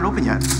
not open yet.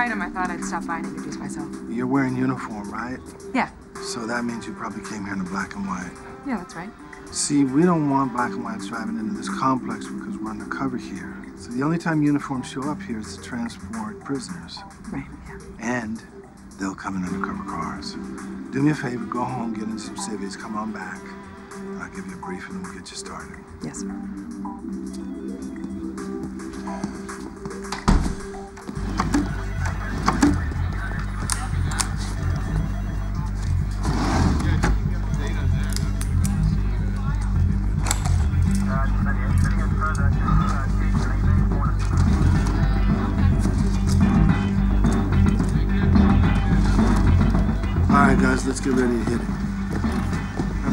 Item. I thought I'd stop by and introduce myself. You're wearing uniform, right? Yeah. So that means you probably came here in black and white. Yeah, that's right. See, we don't want black and whites driving into this complex because we're undercover here. So the only time uniforms show up here is to transport prisoners. Right, yeah. And they'll come in undercover cars. Do me a favor, go home, get in some civvies, come on back. I'll give you a briefing and we'll get you started. Yes, sir.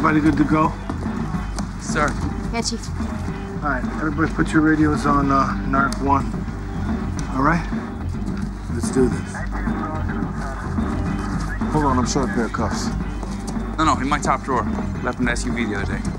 Everybody good to go? Sir. Yeah, Chief. All right, everybody put your radios on uh, NARC 1. All right? Let's do this. Hold on, I'm short a pair of cuffs. No, no, in my top drawer. Left in the SUV the other day.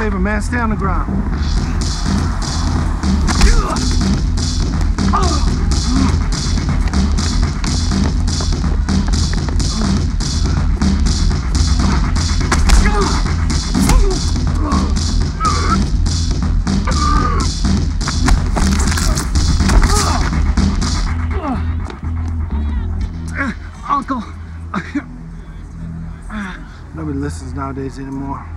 Favor, man. Stay on the ground. Uncle. Nobody listens nowadays anymore.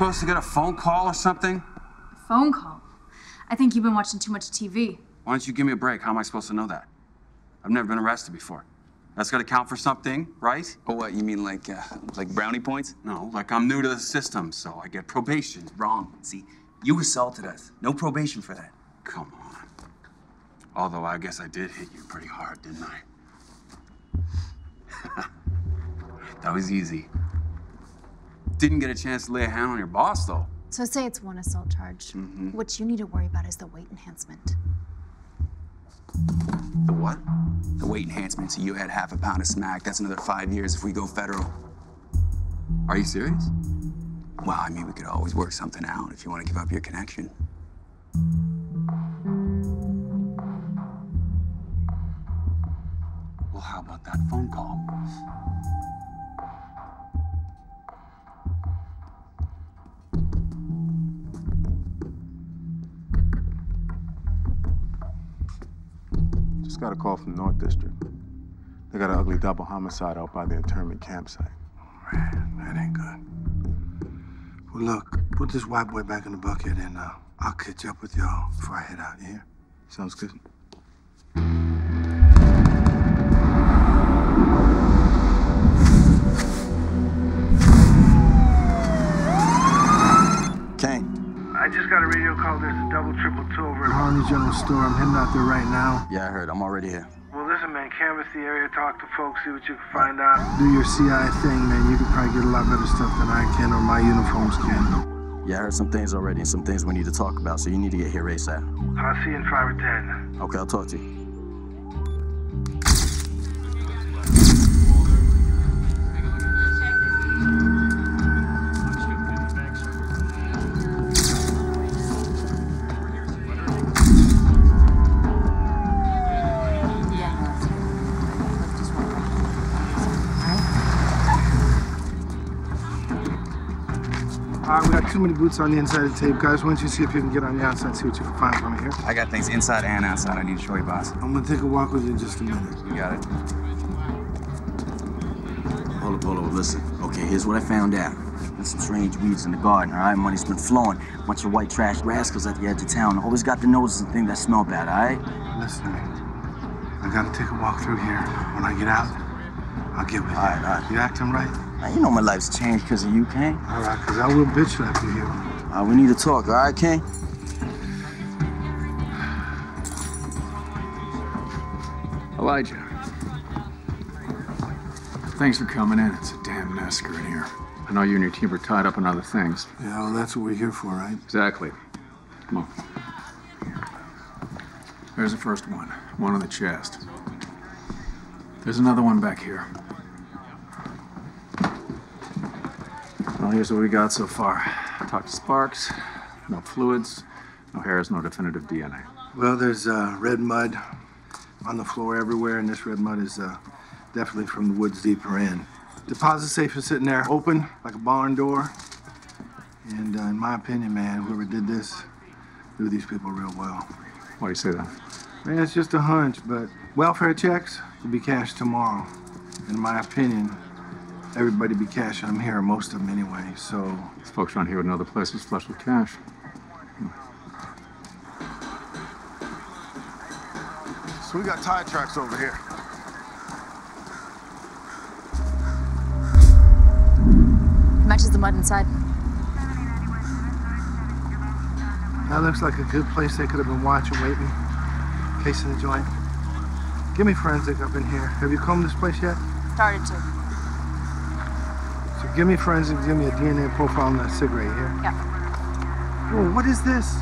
Supposed to get a phone call or something? A Phone call. I think you've been watching too much TV. Why don't you give me a break? How am I supposed to know that? I've never been arrested before. That's gotta count for something, right? Oh, what? You mean like, uh, like brownie points? No, like I'm new to the system, so I get probation. Wrong. See, you assaulted us. No probation for that. Come on. Although I guess I did hit you pretty hard, didn't I? that was easy. Didn't get a chance to lay a hand on your boss, though. So say it's one assault charge. Mm-hmm. What you need to worry about is the weight enhancement. The what? The weight enhancement. So you had half a pound of smack. That's another five years if we go federal. Are you serious? Well, I mean, we could always work something out if you want to give up your connection. Well, how about that phone call? Just got a call from North District. They got an ugly double homicide out by the internment campsite. Man, That ain't good. Well, look, put this white boy back in the bucket and uh, I'll catch up with y'all before I head out. You hear? Sounds good. Just got a radio call. There's a double triple two over at Harley General Store. I'm heading out there right now. Yeah, I heard. I'm already here. Well, listen, man, canvass the area, talk to folks, see what you can find out. Do your CI thing, man. You can probably get a lot better stuff than I can or my uniforms can. Yeah, I heard some things already and some things we need to talk about, so you need to get here ASAP. I'll see you in five or ten. Okay, I'll talk to you. Too many boots on the inside of the tape. Guys, why don't you see if you can get on the outside, see what you can find from here. I got things inside and outside I need to show you, boss. I'm gonna take a walk with you in just a minute. You got it. Hold up, hold up, listen. Okay, here's what I found out. There's some strange weeds in the garden, all right? Money's been flowing. Bunch of white trash rascals at the edge of town. Always got the noses and things that smell bad, all right? Listen to me. I gotta take a walk through here. When I get out, I'll get with you. All right, all right. You acting right? Now, you know my life's changed because of you, Kane. All right, because I will bitch slap you here. Uh, we need to talk, all right, Kane? Elijah. Thanks for coming in. It's a damn mess in here. I know you and your team are tied up in other things. Yeah, well, that's what we're here for, right? Exactly. Come on. There's the first one. One on the chest. There's another one back here. Well, here's what we got so far. talked to Sparks. No fluids, no hairs, no definitive DNA. Well, there's uh, red mud on the floor everywhere, and this red mud is uh, definitely from the woods deeper in. Deposit safe is sitting there open like a barn door. And uh, in my opinion, man, whoever did this knew these people real well. Why do you say that? Man, it's just a hunch, but welfare checks will be cashed tomorrow. In my opinion, everybody be cashing them here, most of them anyway, so. These folks around here would know the place is flush with cash. So we got tire tracks over here. Matches the mud inside. That looks like a good place they could have been watching, waiting, casing the joint. Give me forensic up in here. Have you combed this place yet? Started to. Give me forensic, give me a DNA profile on that cigarette here. Yeah. Whoa, what is this?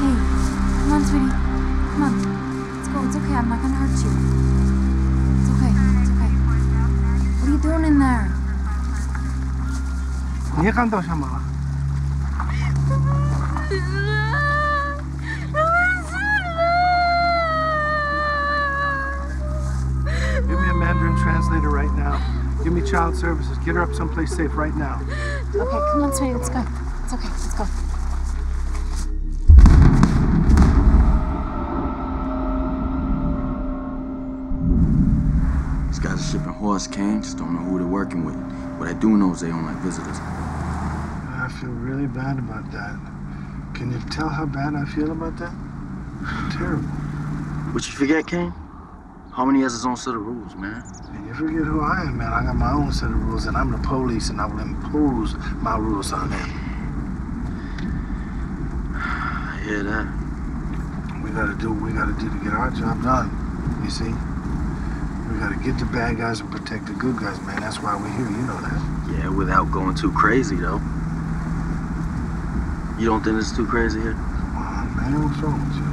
Hey, come on, sweetie. Child services. Get her up someplace safe right now. Okay, come on, sweetie. Let's go. It's okay. Let's go. These guys are shipping horse cane, just don't know who they're working with. What I do know is they don't like visitors. I feel really bad about that. Can you tell how bad I feel about that? Terrible. But you forget, Kane? Harmony has his own set of rules, man. And you forget who I am, man. I got my own set of rules, and I'm the police, and I will impose my rules on them. I hear that. We gotta do what we gotta do to get our job done. You see? We gotta get the bad guys and protect the good guys, man. That's why we're here. You know that. Yeah, without going too crazy, though. You don't think it's too crazy here? Come on, man. What's wrong with you?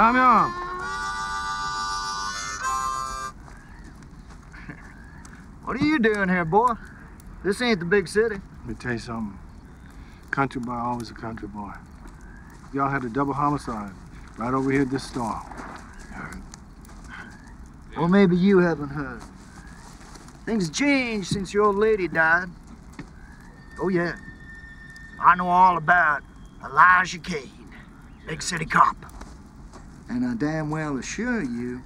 Damian! What are you doing here, boy? This ain't the big city. Let me tell you something. Country boy, always a country boy. Y'all had a double homicide right over here at this store. Or maybe you haven't heard. Things changed since your old lady died. Oh, yeah. I know all about Elijah Kane, big city cop. And I damn well assure you,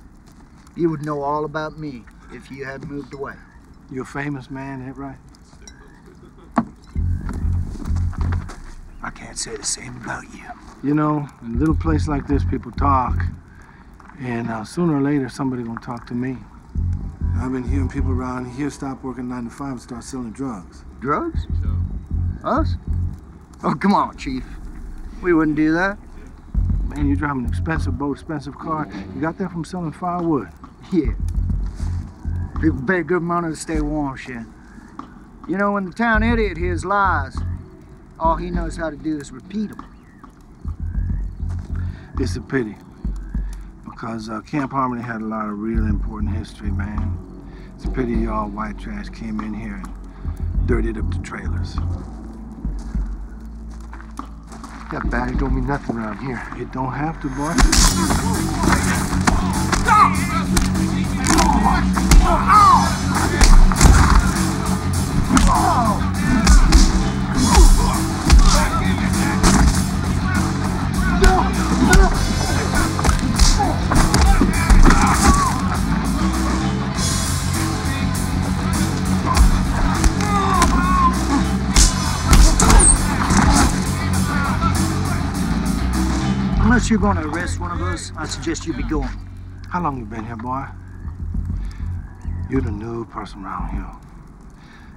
you would know all about me if you hadn't moved away. You're a famous man, ain't right? I can't say the same about you. You know, in a little place like this, people talk. And uh, sooner or later, somebody gonna talk to me. I've been hearing people around here stop working nine to five and start selling drugs. Drugs? Us? Oh, come on, Chief. We wouldn't do that. Man, you drive an expensive boat, expensive car. You got that from selling firewood. Yeah. People pay good money to stay warm, shit. You know, when the town idiot hears lies, all he knows how to do is repeat them. It's a pity. Because uh, Camp Harmony had a lot of real important history, man. It's a pity y'all white trash came in here and dirtied up the trailers. That bag don't mean nothing around here. It don't have to, boy. Unless you're gonna arrest one of us, I suggest you be going. How long you been here, boy? You're the new person around here.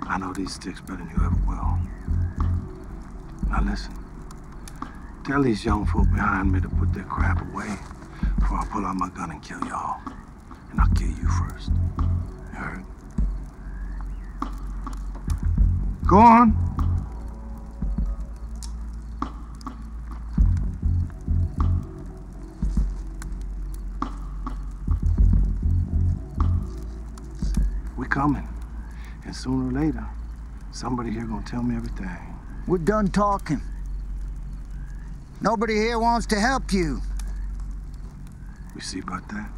I know these sticks better than you ever will. Now listen. Tell these young folk behind me to put their crap away before I pull out my gun and kill y'all. And I'll kill you first. You heard? Go on. We coming. And sooner or later, somebody here gonna tell me everything. We're done talking. Nobody here wants to help you. We see about that?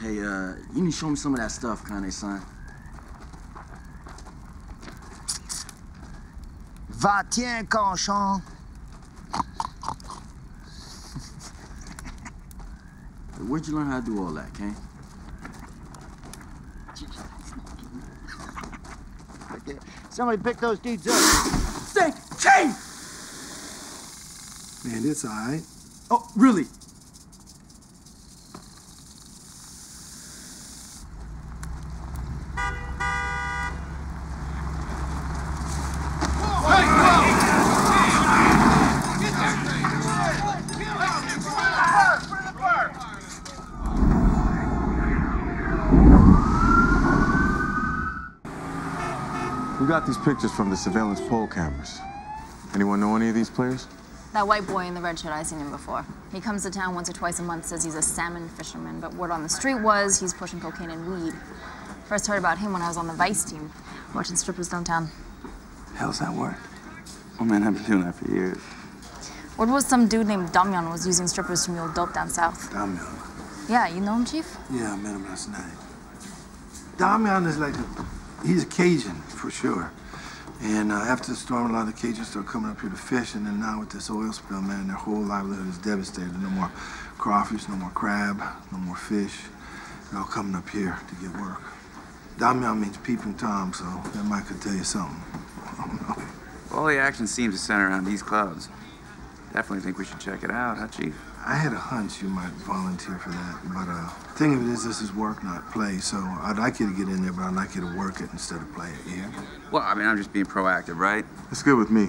Hey, uh, you need to show me some of that stuff, Kanye, son. Va tiens, conchon. Where'd you learn how to do all that, Kane? Somebody pick those dudes up. Say, Kane! Man, it's all right. Oh, really? Got these pictures from the surveillance pole cameras. Anyone know any of these players? That white boy in the red shirt, I've seen him before. He comes to town once or twice a month, says he's a salmon fisherman, but word on the street was he's pushing cocaine and weed. First heard about him when I was on the Vice team, watching strippers downtown. How's that work? Oh man, I've been doing that for years. Word was some dude named Damian was using strippers to mule dope down south. Damian. Yeah, you know him, Chief? Yeah, I met him last night. Damian is like a, he's a Cajun for sure. And uh, after the storm, a lot of the Cajuns started coming up here to fish, and then now with this oil spill, man, their whole livelihood is devastated. No more crawfish, no more crab, no more fish. They're all coming up here to get work. Damian means peeping Tom, so that might could tell you something. All the action seems to center around these clouds. Definitely think we should check it out, huh, Chief? I had a hunch you might volunteer for that, but uh, thing of it is, this is work, not play. So I'd like you to get in there, but I'd like you to work it instead of play it. Yeah. Well, I mean, I'm just being proactive, right? It's good with me.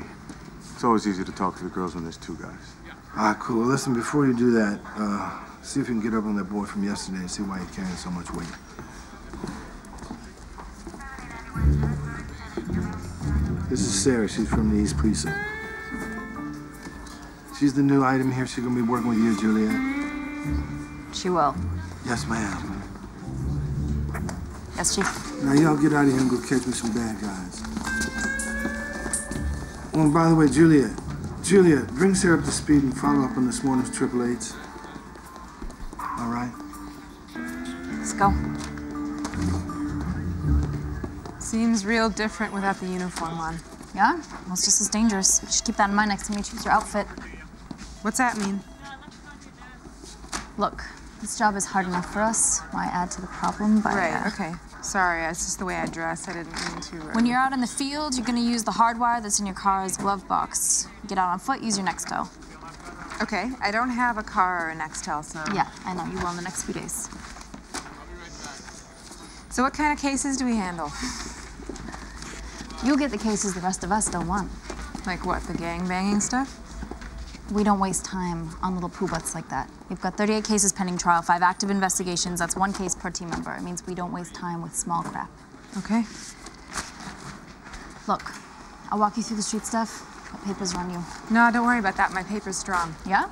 It's always easy to talk to the girls when there's two guys. All right, cool. Listen, before you do that, uh, see if you can get up on that boy from yesterday and see why he's carrying so much weight. This is Sarah. She's from the East Precinct. She's the new item here. She's gonna be working with you, Juliet. She will. Yes, ma'am. Yes, Chief. Now y'all get out of here and go catch me some bad guys. Oh, and by the way, Juliet, Juliet, bring Sarah up to speed and follow up on this morning's triple eights. All right. Let's go. Seems real different without the uniform on. Yeah? Well, it's just as dangerous. You should keep that in mind next time you choose your outfit. What's that mean? Look, this job is hard enough for us. Why add to the problem by... Right, uh, okay. Sorry, it's just the way I dress. I didn't mean to. Uh... When you're out in the field, you're gonna use the hardwire that's in your car's glove box. Get out on foot, use your Nextel. Okay, I don't have a car or a Nextel, so. Yeah, I know. You will in the next few days. So, what kind of cases do we handle? You'll get the cases the rest of us don't want. Like what, the gang banging stuff? We don't waste time on little poo butts like that. We've got 38 cases pending trial, five active investigations. That's one case per team member. It means we don't waste time with small crap. Okay. Look, I'll walk you through the street stuff. What papers are on you? No, don't worry about that. My paper's strong. Yeah?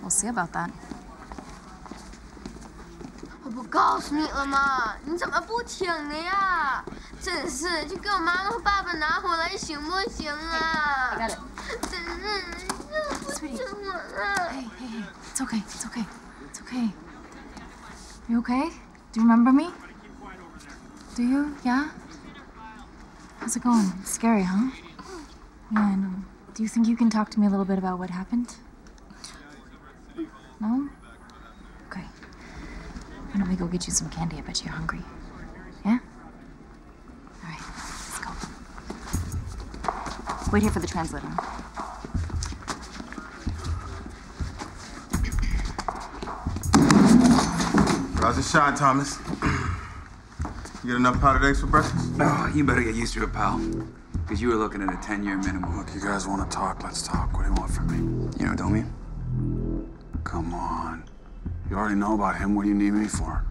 We'll see about that. 我不告诉你了吗？你怎么不听呢呀？真是，就给我妈妈和爸爸拿回来行不行啊？ I got it. 真是，不听我了。 Hey, hey, hey. It's okay. It's okay. It's okay. You okay? Do you remember me? Do you? Yeah? How's it going? It's scary, huh? Yeah, I know. Do you think you can talk to me a little bit about what happened? No? Okay. Why don't we go get you some candy? I bet you're hungry. Yeah? Alright, let's go. Wait here for the translator. Rise and shine, Thomas. You get enough powdered eggs for breakfast? Oh, you better get used to it, pal. Because you were looking at a 10 year minimum. Look, you guys want to talk, let's talk. What do you want from me? You know Domi? Come on. You already know about him. What do you need me for?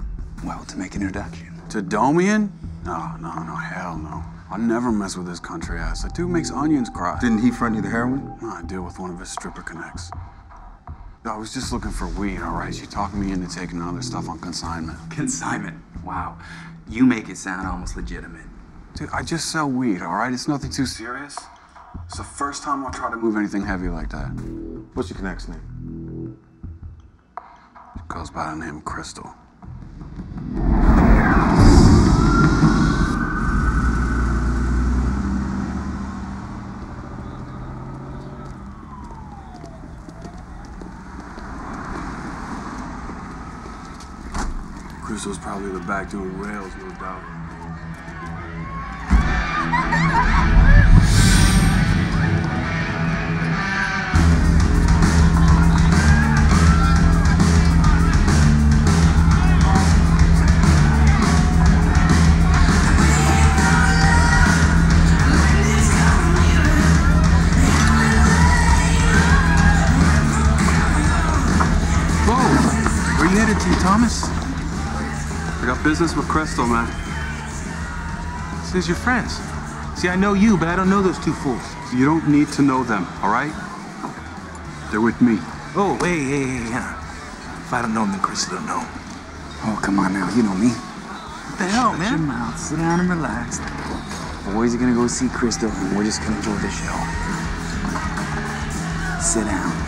Well, to make an introduction. To Damian? No, no, no, hell no. I'll never mess with this country ass. That dude makes onions cry. Didn't he front you the heroin? No, I deal with one of his stripper connects. I was just looking for weed, all right? She talked me into taking other stuff on consignment. Consignment? Wow. You make it sound almost legitimate. Dude, I just sell weed, all right? It's nothing too serious. It's the first time I'll try to move anything heavy like that. What's your connect's name? Goes by the name Crystal. Crystal's probably the back doing rails, no doubt. Business with Crystal, man. Says your friends. See, I know you, but I don't know those two fools. You don't need to know them, all right? They're with me. Oh, hey, hey, hey, yeah. If I don't know them, then Chris don't know. Oh, come on now. You know me. What the hell, Shut man? your mouth. Sit down and relax. Boys are gonna go see Crystal, and we're just gonna enjoy the show. Sit down.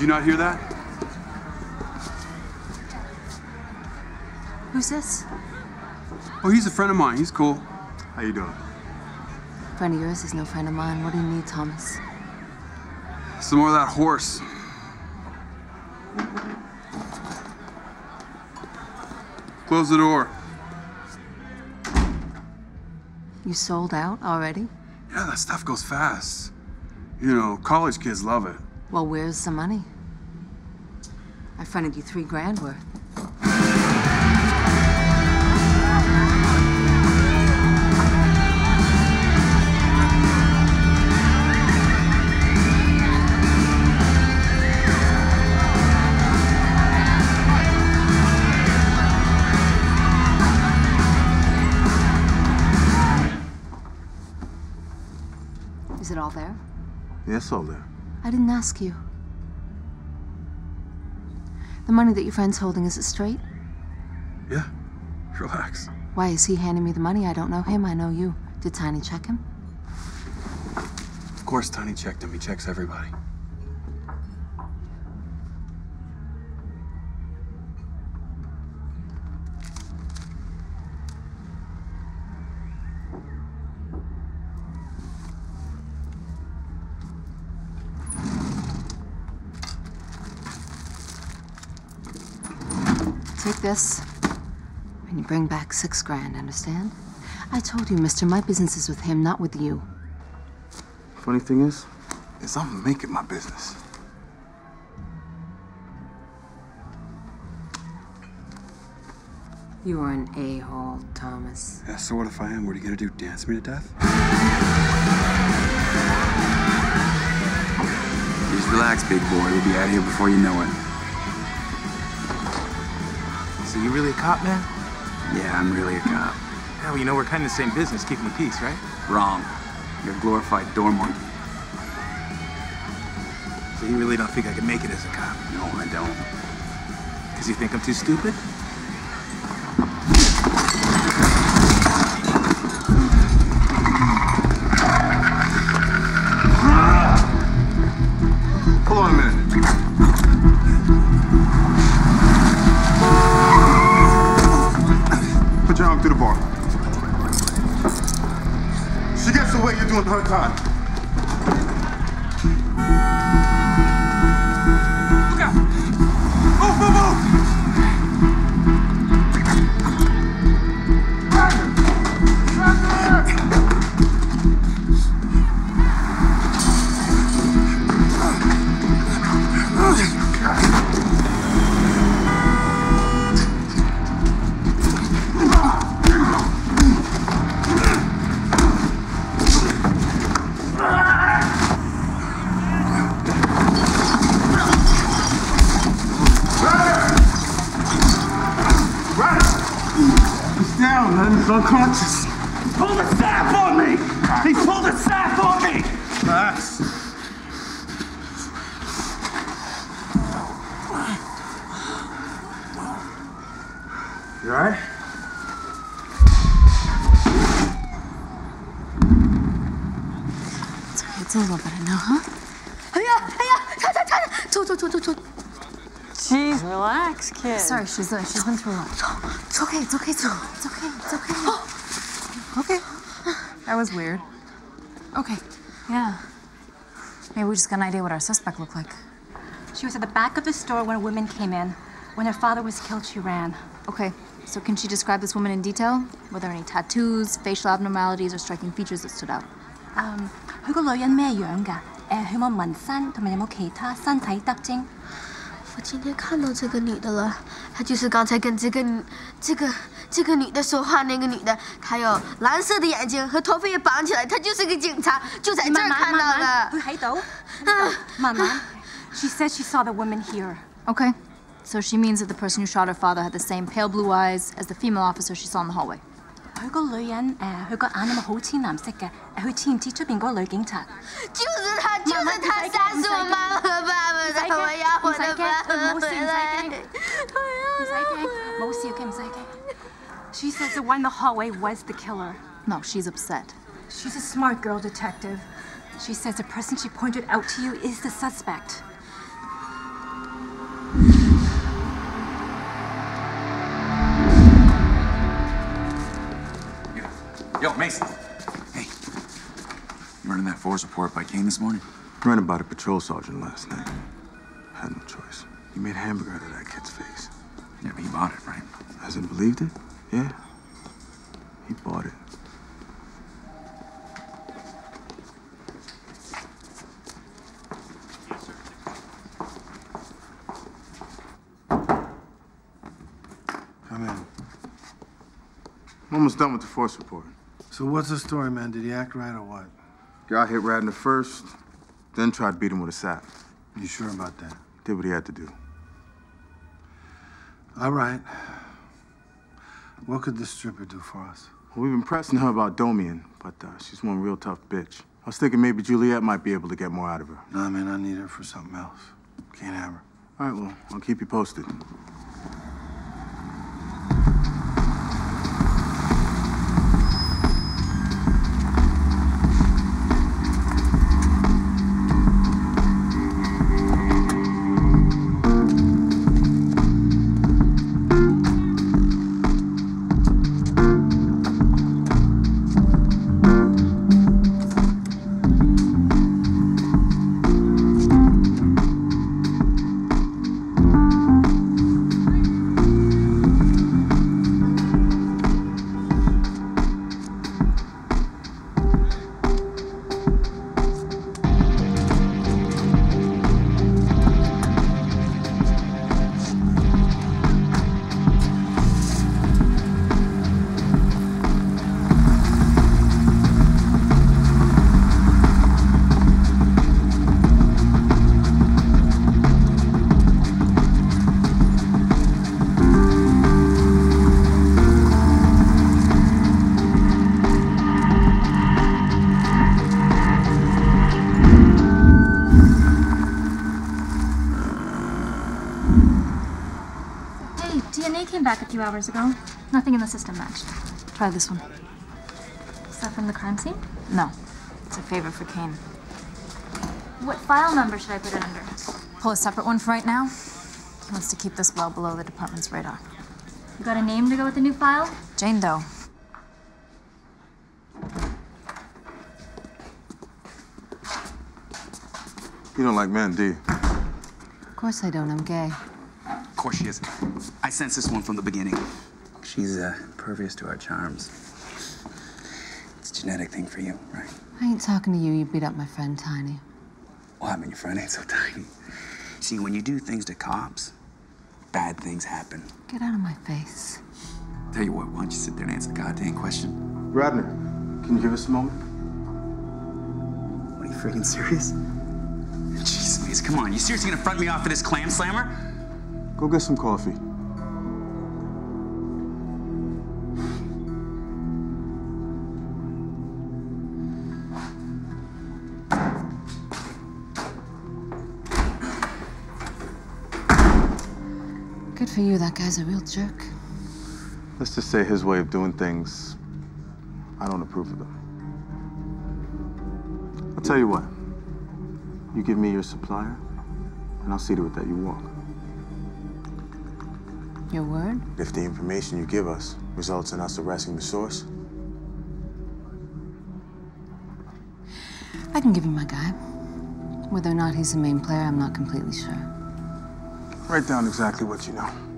Did you not hear that? Who's this? Oh, he's a friend of mine. He's cool. How you doing? Friend of yours is no friend of mine. What do you need, Thomas? Some more of that horse. Close the door. You sold out already? Yeah, that stuff goes fast. You know, college kids love it. Well, where's the money? I fronted you three grand worth. Is it all there? Yes, all there. I didn't ask you. The money that your friend's holding, is it straight? Yeah. Relax. Why is he handing me the money? I don't know him, I know you. Did Tiny check him? Of course, Tiny checked him. He checks everybody. Take this, and you bring back six grand, understand? I told you, mister, my business is with him, not with you. Funny thing is, is I'm making my business. You are an a-hole, Thomas. Yeah, so what if I am? What are you gonna do? Dance me to death? Just relax, big boy. We'll be out of here before you know it. So you really a cop, man? Yeah, I'm really a cop. Yeah, well, you know, we're kind of the same business, keeping the peace, right? Wrong. You're a glorified door monkey. So you really don't think I can make it as a cop? No, I don't. Because you think I'm too stupid? Gets away, Sorry, she's uh, she's been through a lot. It's okay, it's okay, it's okay, it's okay, it's okay. Okay. That was weird. Okay, yeah. Maybe we just got an idea what our suspect looked like. She was at the back of the store when a woman came in. When her father was killed, she ran. Okay, so can she describe this woman in detail? Were there any tattoos, facial abnormalities, or striking features that stood out? 嗯，佢個女人咩樣㗎？誒，佢有冇紋身，同埋有冇其他身體特徵？ 我今天看到这个女的了，她就是刚才跟这个女这个这个女的说话那个女的，她有蓝色的眼睛和头发也绑起来，她就是个警察，就在这儿看到的。佢喺度。慢慢。She said she saw the woman here. Okay, so she means that the person who shot her father had the same pale blue eyes as the female officer she saw in the hallway. 佢個女人誒，佢個眼有冇好淺藍色嘅？誒，佢似唔似出邊嗰個女警察？就是他，就是他杀死我媽媽和爸爸的，我 要我的爸爸冇事唔使回來。驚，唔使驚，冇事，OK，唔使驚。She says the one in the hallway was the killer. No, she's upset. She's a smart girl, detective. She says the person she pointed out to you is the suspect. Yo, Mason. Hey, you running that force report by Kane this morning? Ran about a patrol sergeant last night. Had no choice. He made hamburger out of that kid's face. Yeah, but he bought it, right? Hasn't believed it? Yeah. He bought it. Come in. I'm almost done with the force report. So what's the story, man? Did he act right or what? Guy hit Radner first, then tried to beat him with a sack. You sure about that? Did what he had to do. All right. What could this stripper do for us? Well, we've been pressing her about Damian, but uh, she's one real tough bitch. I was thinking maybe Juliet might be able to get more out of her. Nah, man, I need her for something else. Can't have her. All right, well, I'll keep you posted. Came back a few hours ago. Nothing in the system matched. Try this one. Is that from the crime scene? No. It's a favor for Kane. What file number should I put it under? pull a separate one for right now. He wants to keep this well below the department's radar. You got a name to go with the new file? Jane Doe. You don't like men, do you? Of course I don't. I'm gay. Of course she is. I sensed this one from the beginning. She's uh, pervious to our charms. It's a genetic thing for you, right? I ain't talking to you. You beat up my friend Tiny. Well, I mean, your friend ain't so tiny. See, when you do things to cops, bad things happen. Get out of my face. Tell you what, why don't you sit there and answer the goddamn question? Radner, can you give us a moment? What, are you freaking serious? Jeez, Mace, come on. You seriously gonna front me off for this clam slammer? Go get some coffee. Good for you. That guy's a real jerk. Let's just say his way of doing things, I don't approve of them. I'll tell you what. You give me your supplier, and I'll see to it that you walk. Your word? If the information you give us results in us arresting the source, I can give you my guy. Whether or not he's the main player, I'm not completely sure. write down exactly what you know.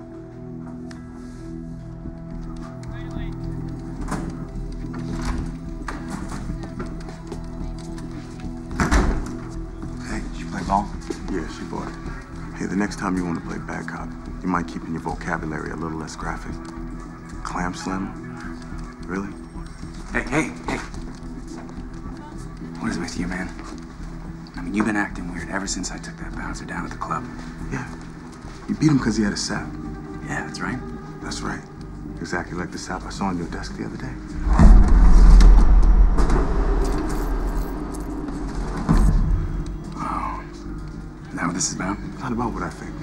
Time you want to play bad cop, you might keep in your vocabulary a little less graphic. Clam slam? Really? Hey, hey, hey. What is with you, man? I mean, you've been acting weird ever since I took that bouncer down at the club. Yeah. You beat him because he had a sap. Yeah, that's right. That's right. Exactly like the sap I saw on your desk the other day. Oh. Is that what this is about? It's not about what I think.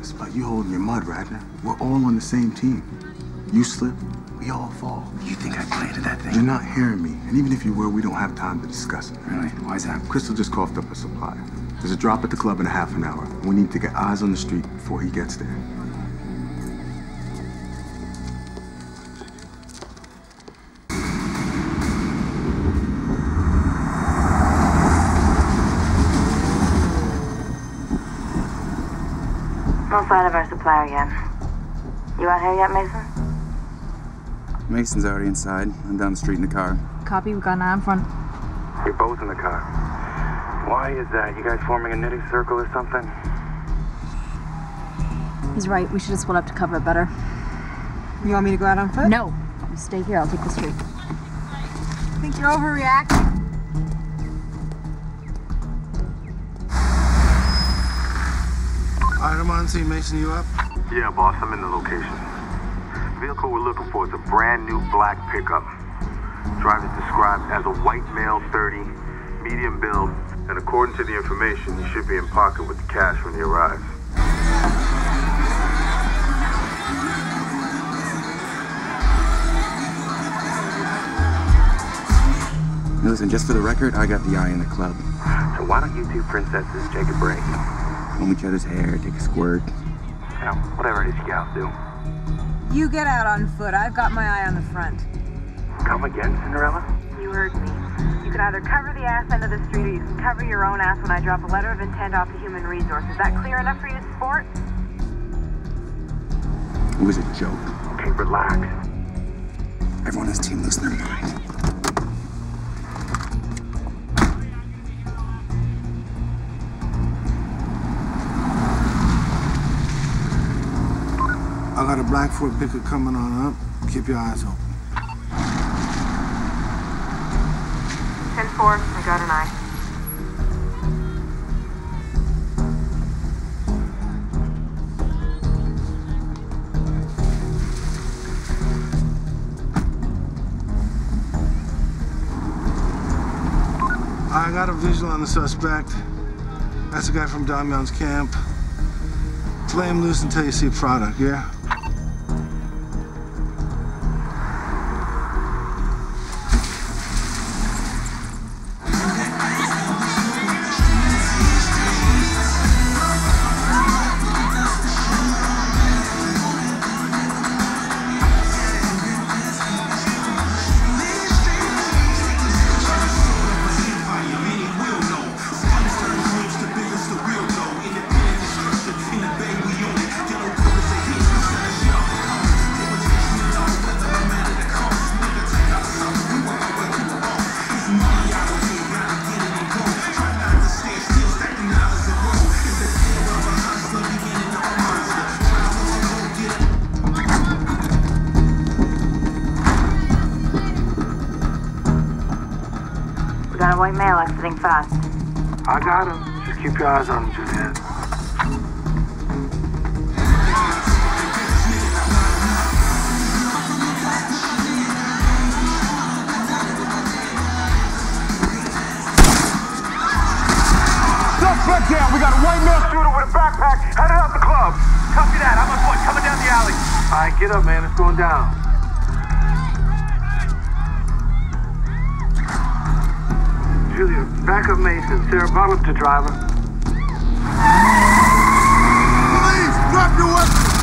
It's about you holding your mud, Radner. We're all on the same team. You slip, we all fall. You think I planted that thing? You're not hearing me. And even if you were, we don't have time to discuss it. Really? Why is that? Crystal just coughed up a supply. There's a drop at the club in a half an hour. We need to get eyes on the street before he gets there. No sign of our supplier yet. You out here yet, Mason? Mason's already inside. I'm down the street in the car. Copy, we got an eye in front. You're both in the car. Why is that? You guys forming a knitting circle or something? He's right. We should have split up to cover it better. You want me to go out on foot? No. You stay here. I'll take the street. I Think you're overreacting? I'm on scene. Mason, you up? Yeah, boss, I'm in the location. Vehicle we're looking for is a brand new black pickup. Driver's described as a white male, 30, medium build, and according to the information, he should be in pocket with the cash when he arrives. Listen, just for the record, I got the eye in the club. So why don't you two princesses take a break? Comb each other's hair, take a squirt. You know, whatever it is you gals do. You get out on foot. I've got my eye on the front. Come again, Cinderella? You heard me. You can either cover the ass end of the street or you can cover your own ass when I drop a letter of intent off to Human Resources. Is that clear enough for you, sport? It was a joke. Okay, relax. Everyone on this team losing their mind. Got a Blackfoot picker coming on up. Keep your eyes open. 10-4, I got an eye. I got a visual on the suspect. That's the guy from Damian's camp. Lay him loose until you see product, yeah? White male exiting fast. I got him. Just keep your eyes on him, Juliet. Suspect down. We got a white male shooter with a backpack headed out the club. Copy that. I'm on foot. Coming down the alley. All right, get up, man. It's going down. Julia, back up Mason. Sarah, up to driver. Police, drop your weapon.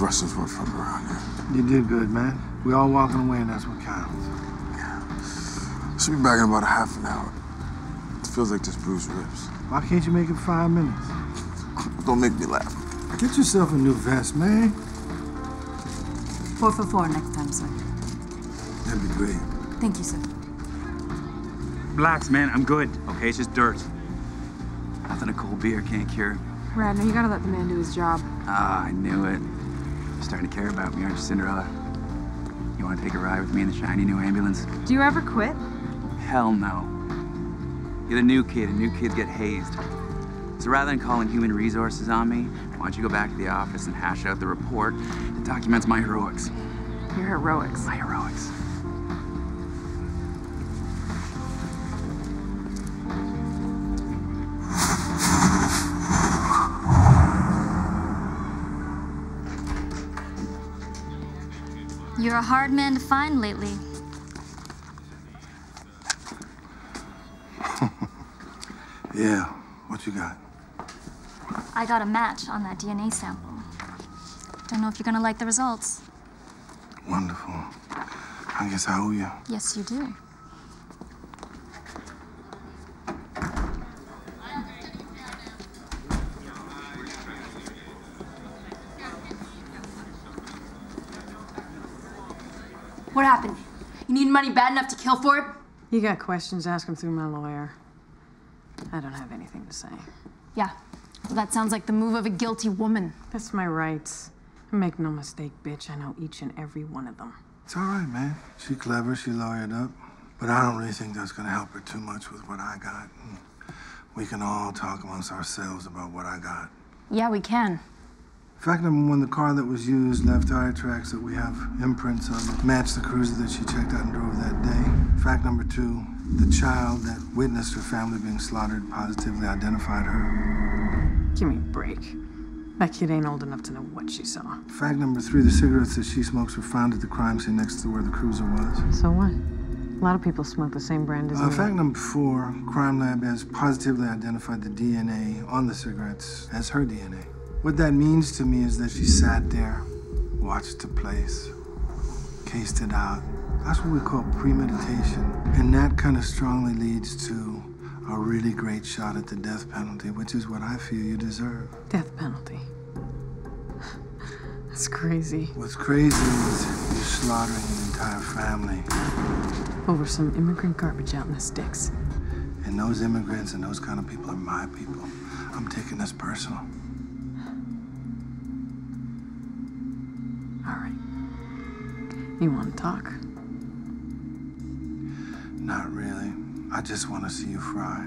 Russians were from around here. You did good, man. We all walking away, and that's what counts. Should be back in about a half an hour. It feels like just bruised ribs. Why can't you make it five minutes? Don't make me laugh. Get yourself a new vest, man. Four for four next time, sir. That'd be great. Thank you, sir. Relax, man. I'm good. Okay, it's just dirt. Nothing a cold beer can't cure. Radner, you gotta let the man do his job. Ah, I knew it. You're starting to care about me, aren't you, Cinderella? You want to take a ride with me in the shiny new ambulance? Do you ever quit? Hell no. You're the new kid, and new kids get hazed. So rather than calling human resources on me, why don't you go back to the office and hash out the report that documents my heroics? Your heroics. My heroics. You're a hard man to find lately. Yeah. What you got? I got a match on that DNA sample. Don't know if you're gonna like the results. Wonderful. I guess I owe you. Yes, you do. Money bad enough to kill for it? You got questions, ask them through my lawyer. I don't have anything to say. Yeah. Well, that sounds like the move of a guilty woman. That's my rights. Make no mistake, bitch, I know each and every one of them. It's all right, man. She clever. She lawyered up. But I don't really think that's gonna help her too much with what I got. And we can all talk amongst ourselves about what I got. Yeah, we can. Fact number one, the car that was used left tire tracks that we have imprints on that match the cruiser that she checked out and drove that day. Fact number two, the child that witnessed her family being slaughtered positively identified her. Give me a break. That kid ain't old enough to know what she saw. Fact number three, the cigarettes that she smokes were found at the crime scene next to where the cruiser was. So what? A lot of people smoke the same brand as Uh, me. fact number four, Crime Lab has positively identified the DNA on the cigarettes as her DNA. What that means to me is that she sat there, watched the place, cased it out. That's what we call premeditation. And that kind of strongly leads to a really great shot at the death penalty, which is what I feel you deserve. Death penalty. That's crazy. What's crazy is you're slaughtering an entire family. Over some immigrant garbage out in the sticks. And those immigrants and those kind of people are my people. I'm taking this personal. All right. You want to talk? Not really. I just want to see you fry.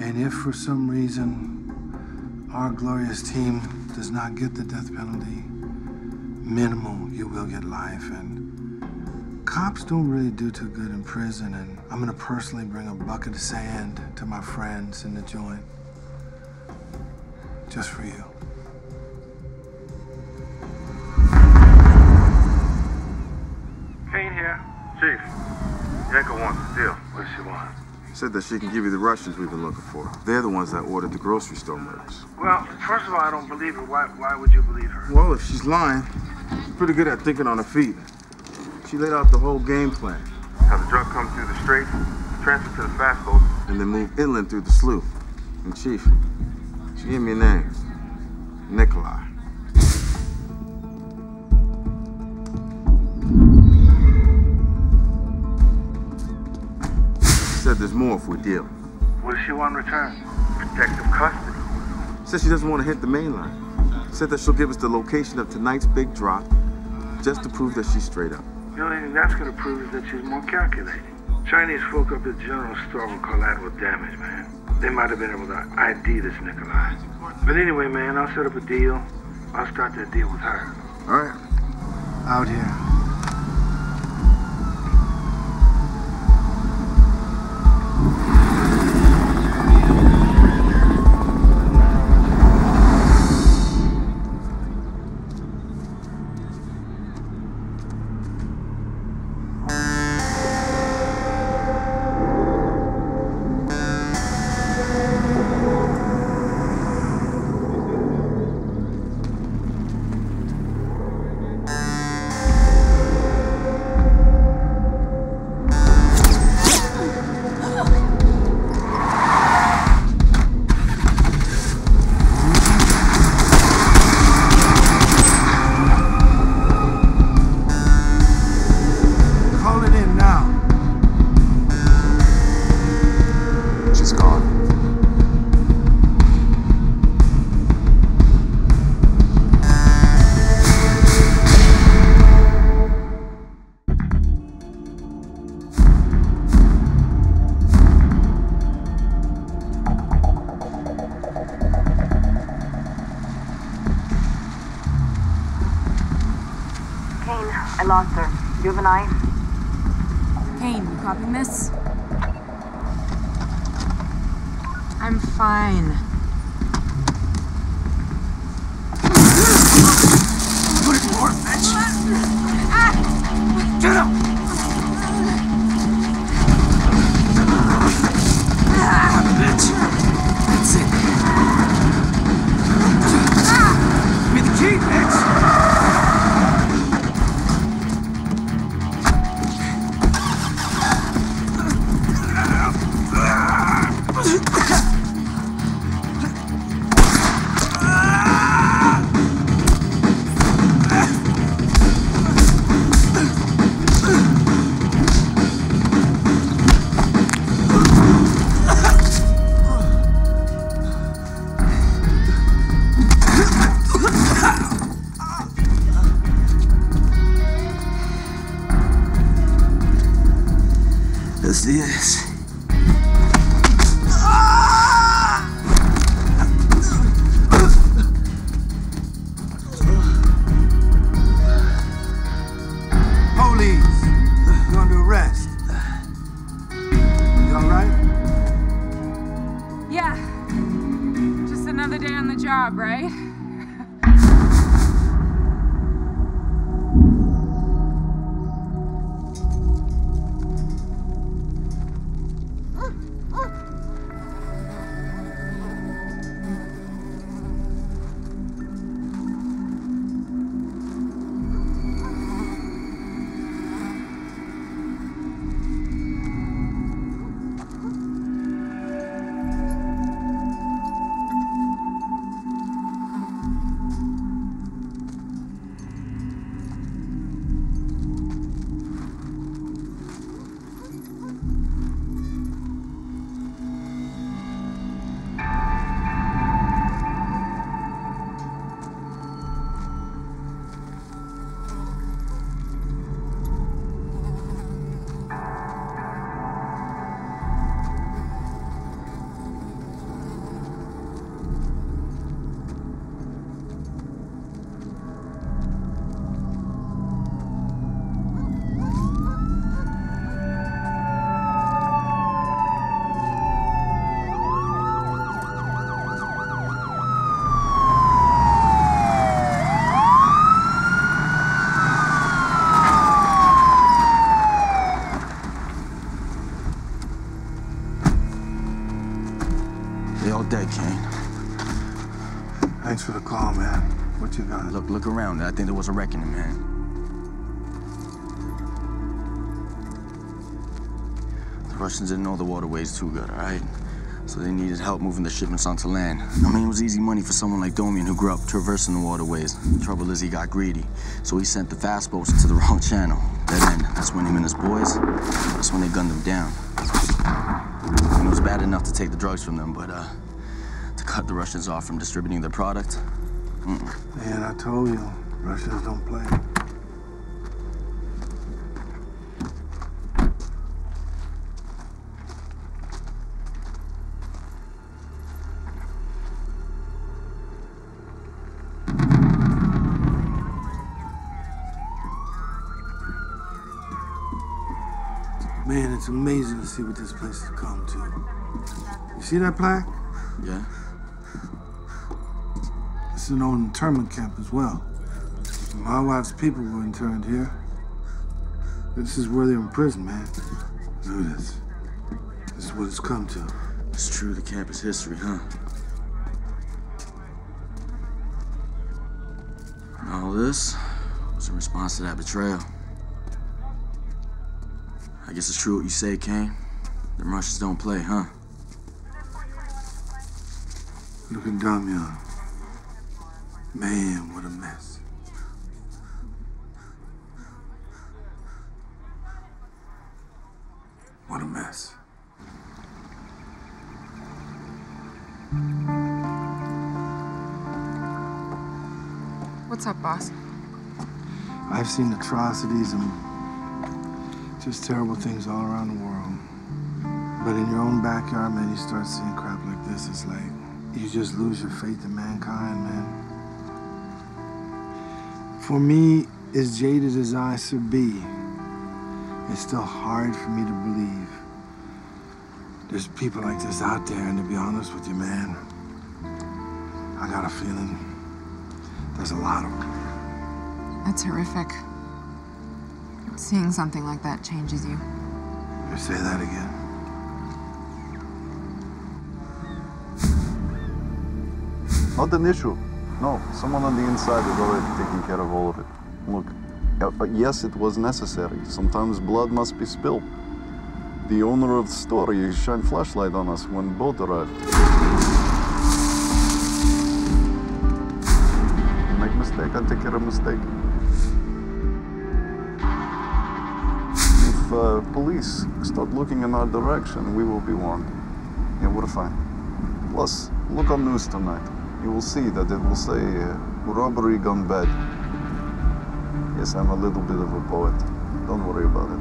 And if for some reason our glorious team does not get the death penalty, minimal, you will get life. And cops don't really do too good in prison. And I'm going to personally bring a bucket of sand to my friends in the joint. Just for you. Chief, Yanko wants a deal. What does she want? Said that she can give you the Russians we've been looking for. They're the ones that ordered the grocery store murders. Well, first of all, I don't believe her. Why, why would you believe her? Well, if she's lying, she's pretty good at thinking on her feet. She laid out the whole game plan. Have the drug come through the strait, transfer to the fast boat. and then move inland through the slough. And Chief, she gave me a name. Nikolai. Said there's more if we deal. What does she want in return? Protective custody. Said she doesn't want to hit the main line. Said that she'll give us the location of tonight's big drop just to prove that she's straight up. The only thing that's gonna prove is that she's more calculating. Chinese folk up at the general store will collateral damage, man. They might have been able to ID this Nikolai. But anyway, man, I'll set up a deal. I'll start that deal with her. All right. Out here. Kane, I lost her. Do you have an eye? Kane, you copying this? I'm fine. Put it more, bitch! Get up! Ah, bitch! That's it. Give me the key, bitch! They all dead, Kane. Thanks for the call, man. What you got? Look, look around. I think there was a reckoning, man. The Russians didn't know the waterways too good, all right? So they needed help moving the shipments onto land. I mean, it was easy money for someone like Damian who grew up traversing the waterways. The trouble is he got greedy. So he sent the fast boats into the wrong channel. That end, that's when him and his boys, that's when they gunned them down. It was bad enough to take the drugs from them, but uh, to cut the Russians off from distributing their product, mm-mm. Man, I told you, Russians don't play. Man, it's amazing to see what this place has come to. You see that plaque? Yeah. This is an old internment camp as well. My wife's people were interned here. This is where they're imprisoned, man. Look at this. This is what it's come to. It's true, the camp is history, huh? And all this was in response to that betrayal. I guess it's true what you say, Kane. The Russians don't play, huh? Look at Damian. Man, what a mess. What a mess. What's up, boss? I've seen atrocities and just terrible things all around the world. But in your own backyard, man, you start seeing crap like this. It's like you just lose your faith in mankind, man. For me, as jaded as I should be, it's still hard for me to believe there's people like this out there. And to be honest with you, man, I got a feeling there's a lot of them. That's horrific. Seeing something like that changes you. You say that again. Not an issue. No, someone on the inside is already taking care of all of it. Look, uh, yes, it was necessary. Sometimes blood must be spilled. The owner of the store he shined flashlight on us when boat arrived. Make mistake, I take care of mistake. If uh, police start looking in our direction, we will be warned. Yeah, we're fine. Plus, look on news tonight. You will see that it will say uh, robbery gone bad. Yes, I'm a little bit of a poet. Don't worry about it.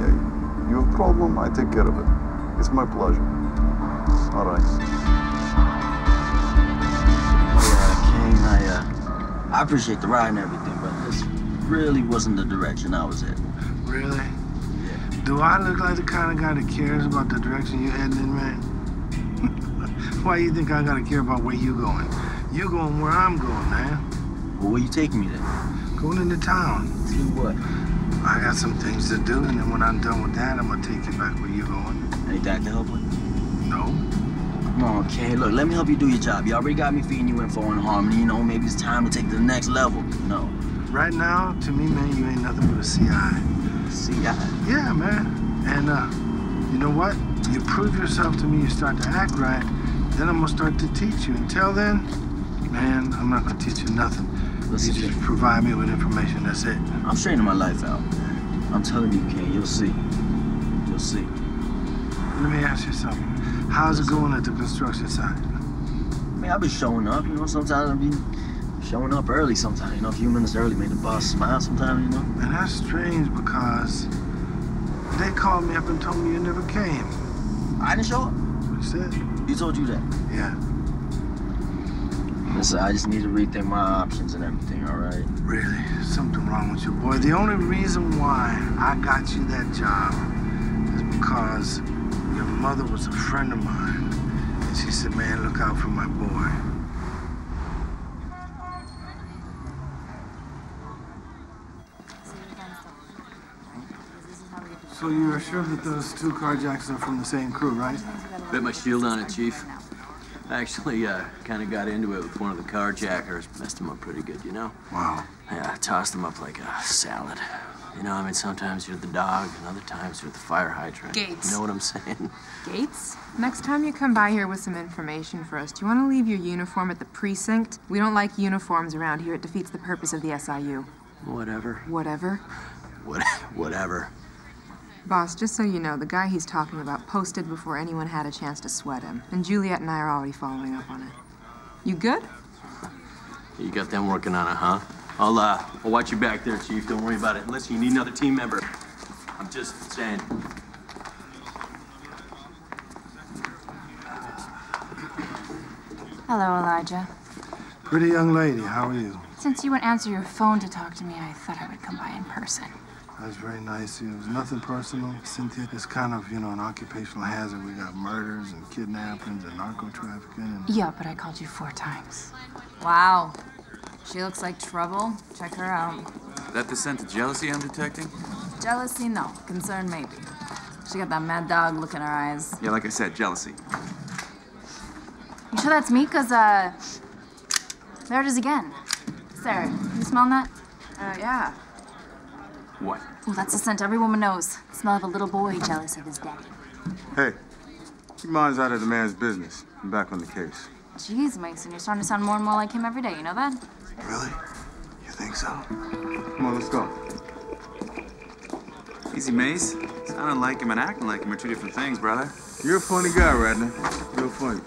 Yeah, you have a problem, I take care of it. It's my pleasure. All right. Kane, I, uh, I appreciate the ride and everything, but this really wasn't the direction I was heading. Do I look like the kind of guy that cares about the direction you're heading in, man? Why you think I gotta care about where you going? You going where I'm going, man. Well, where you taking me then? Going into town. Do what? I got some things to do, and then when I'm done with that, I'm gonna take you back where you going. Anything I can help with? No. Come on, Kane. Look, let me help you do your job. You already got me feeding you info on Harmony. You know, maybe it's time to take it to the next level. No. Right now, to me, man, you ain't nothing but a CI. CI? Yeah, man. And, uh, you know what? You prove yourself to me, you start to act right, then I'm gonna start to teach you. Until then, man, I'm not gonna teach you nothing. Listen, you just provide me with information, that's it. I'm straightening my life out. I'm telling you, Kane, you'll see. You'll see. Let me ask you something. How's it going at the construction site? I mean, I've been showing up, you know, sometimes I've been showing up early sometimes, you know, a few minutes early, made the boss smile sometimes, you know. And that's strange because they called me up and told me you never came. I didn't show up? What you said? You told you that? Yeah. Listen, I just need to rethink my options and everything, all right? Really? Something wrong with you, boy. The only reason why I got you that job is because your mother was a friend of mine. And she said, man, look out for my boy. So So you're sure that those two carjacks are from the same crew, right? Bet my shield on it, Chief. I actually uh, kind of got into it with one of the carjackers. Messed him up pretty good, you know? Wow. Yeah, I tossed him up like a salad. You know, I mean, sometimes you're the dog, and other times you're the fire hydrant. Gates. You know what I'm saying? Gates? Next time you come by here with some information for us, do you want to leave your uniform at the precinct? We don't like uniforms around here. It defeats the purpose of the SIU. Whatever. Whatever. What, whatever. Boss, just so you know, the guy he's talking about posted before anyone had a chance to sweat him. And Juliet and I are already following up on it. You good? You got them working on it, huh? I'll, uh, I'll watch you back there, Chief. Don't worry about it. Unless you need another team member. I'm just saying. Hello, Elijah. Pretty young lady, how are you? Since you wouldn't answer your phone to talk to me, I thought I would come by in person. That's very nice you. It was nothing personal. Cynthia, it's kind of, you know, an occupational hazard. We got murders and kidnappings and narco trafficking and... Yeah, but I called you four times. Wow. She looks like trouble. Check her out. That the scent of jealousy I'm detecting? Jealousy, no. Concern, maybe. She got that mad dog look in her eyes. Yeah, like I said, jealousy. You sure that's me? Because, uh, there it is again. Sarah, you smelling that? Uh, yeah. What? Oh, that's the scent every woman knows. The smell of a little boy jealous of his daddy. Hey, keep minds out of the man's business. I'm back on the case. Jeez, Mason, you're starting to sound more and more like him every day. You know that? Really? You think so? Come on, let's go. Easy, Mace. Sounding like him and acting like him are two different things, brother. You're a funny guy, Radner. Real funny.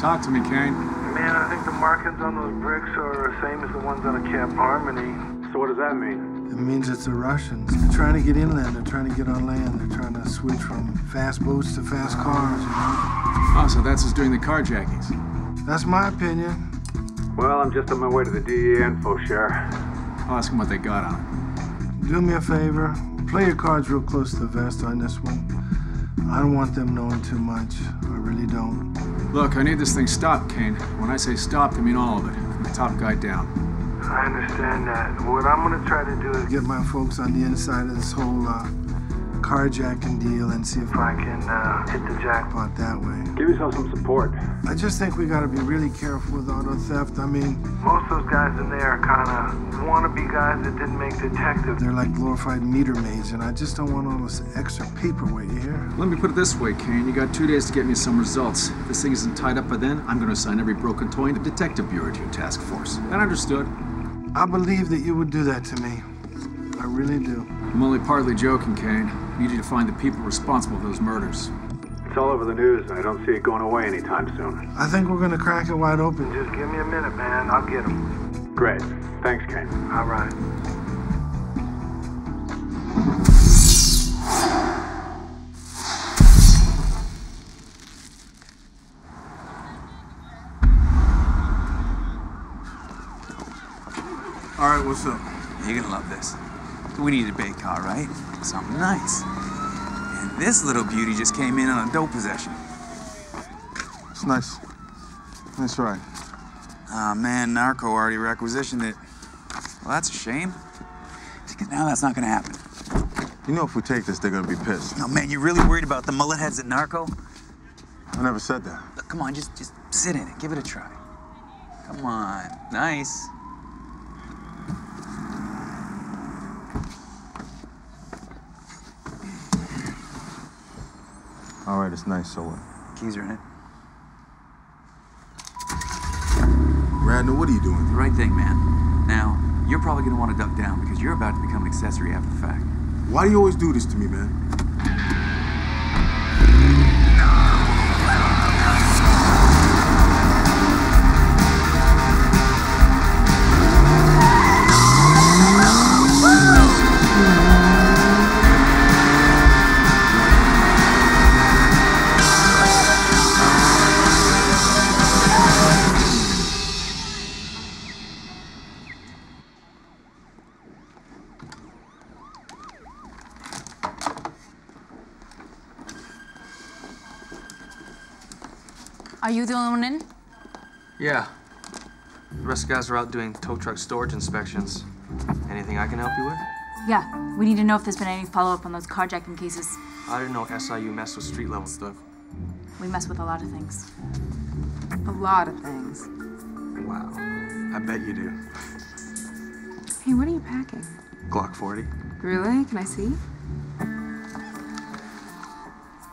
Talk to me, Kane. Man, I think the markings on those bricks are the same as the ones on a Camp Harmony. So what does that mean? It means it's the Russians. They're trying to get inland. They're trying to get on land. They're trying to switch from fast boats to fast cars, you know? Oh, so that's who's doing the carjackings. That's my opinion. Well, I'm just on my way to the DEA info share. I'll ask them what they got on it. Do me a favor. Play your cards real close to the vest on this one. I don't want them knowing too much. I really don't. Look, I need this thing stopped, Kane. When I say stopped, I mean all of it. From the top guy down. I understand that. What I'm gonna try to do is Get my folks on the inside of this whole uh, carjacking deal and see if I can uh, hit the jackpot that way. give yourself some support. I just think we gotta be really careful with auto theft. I mean, Most of those guys in there are kind of wannabe guys that didn't make detectives. they're like glorified meter maids, and I just don't want all this extra paperweight, you hear? Let me put it this way, Kane. You got two days to get me some results. If this thing isn't tied up by then, I'm going to assign every broken toy in the detective bureau to your task force. That understood? I believe that you would do that to me. I really do. I'm only partly joking, Kane. I need you to find the people responsible for those murders. It's all over the news, and I don't see it going away anytime soon. I think we're gonna crack it wide open. Just give me a minute, man. I'll get them. Great. Thanks, Kane. All right. All right, what's up? You're gonna love this. We need a bait car, right? Something nice. And this little beauty just came in on a dope possession. It's nice. Nice ride. Ah, man, Narco already requisitioned it. Well, that's a shame. Because now that's not gonna happen. You know if we take this, they're gonna be pissed. No, man, you really worried about the mullet heads at Narco? I never said that. Look, come on, just just sit in it. Give it a try. Come on. Nice. All right, it's nice, so what? Keys are in it. Radner, what are you doing? The right thing, man. Now, you're probably gonna want to duck down because you're about to become an accessory after the fact. Why do you always do this to me, man? Yeah. The rest of the guys are out doing tow truck storage inspections. Anything I can help you with? Yeah, we need to know if there's been any follow up on those carjacking cases. I didn't know SIU messed with street level stuff. We mess with a lot of things. A lot of things. Wow. I bet you do. Hey, what are you packing? Glock 40. Really? Can I see?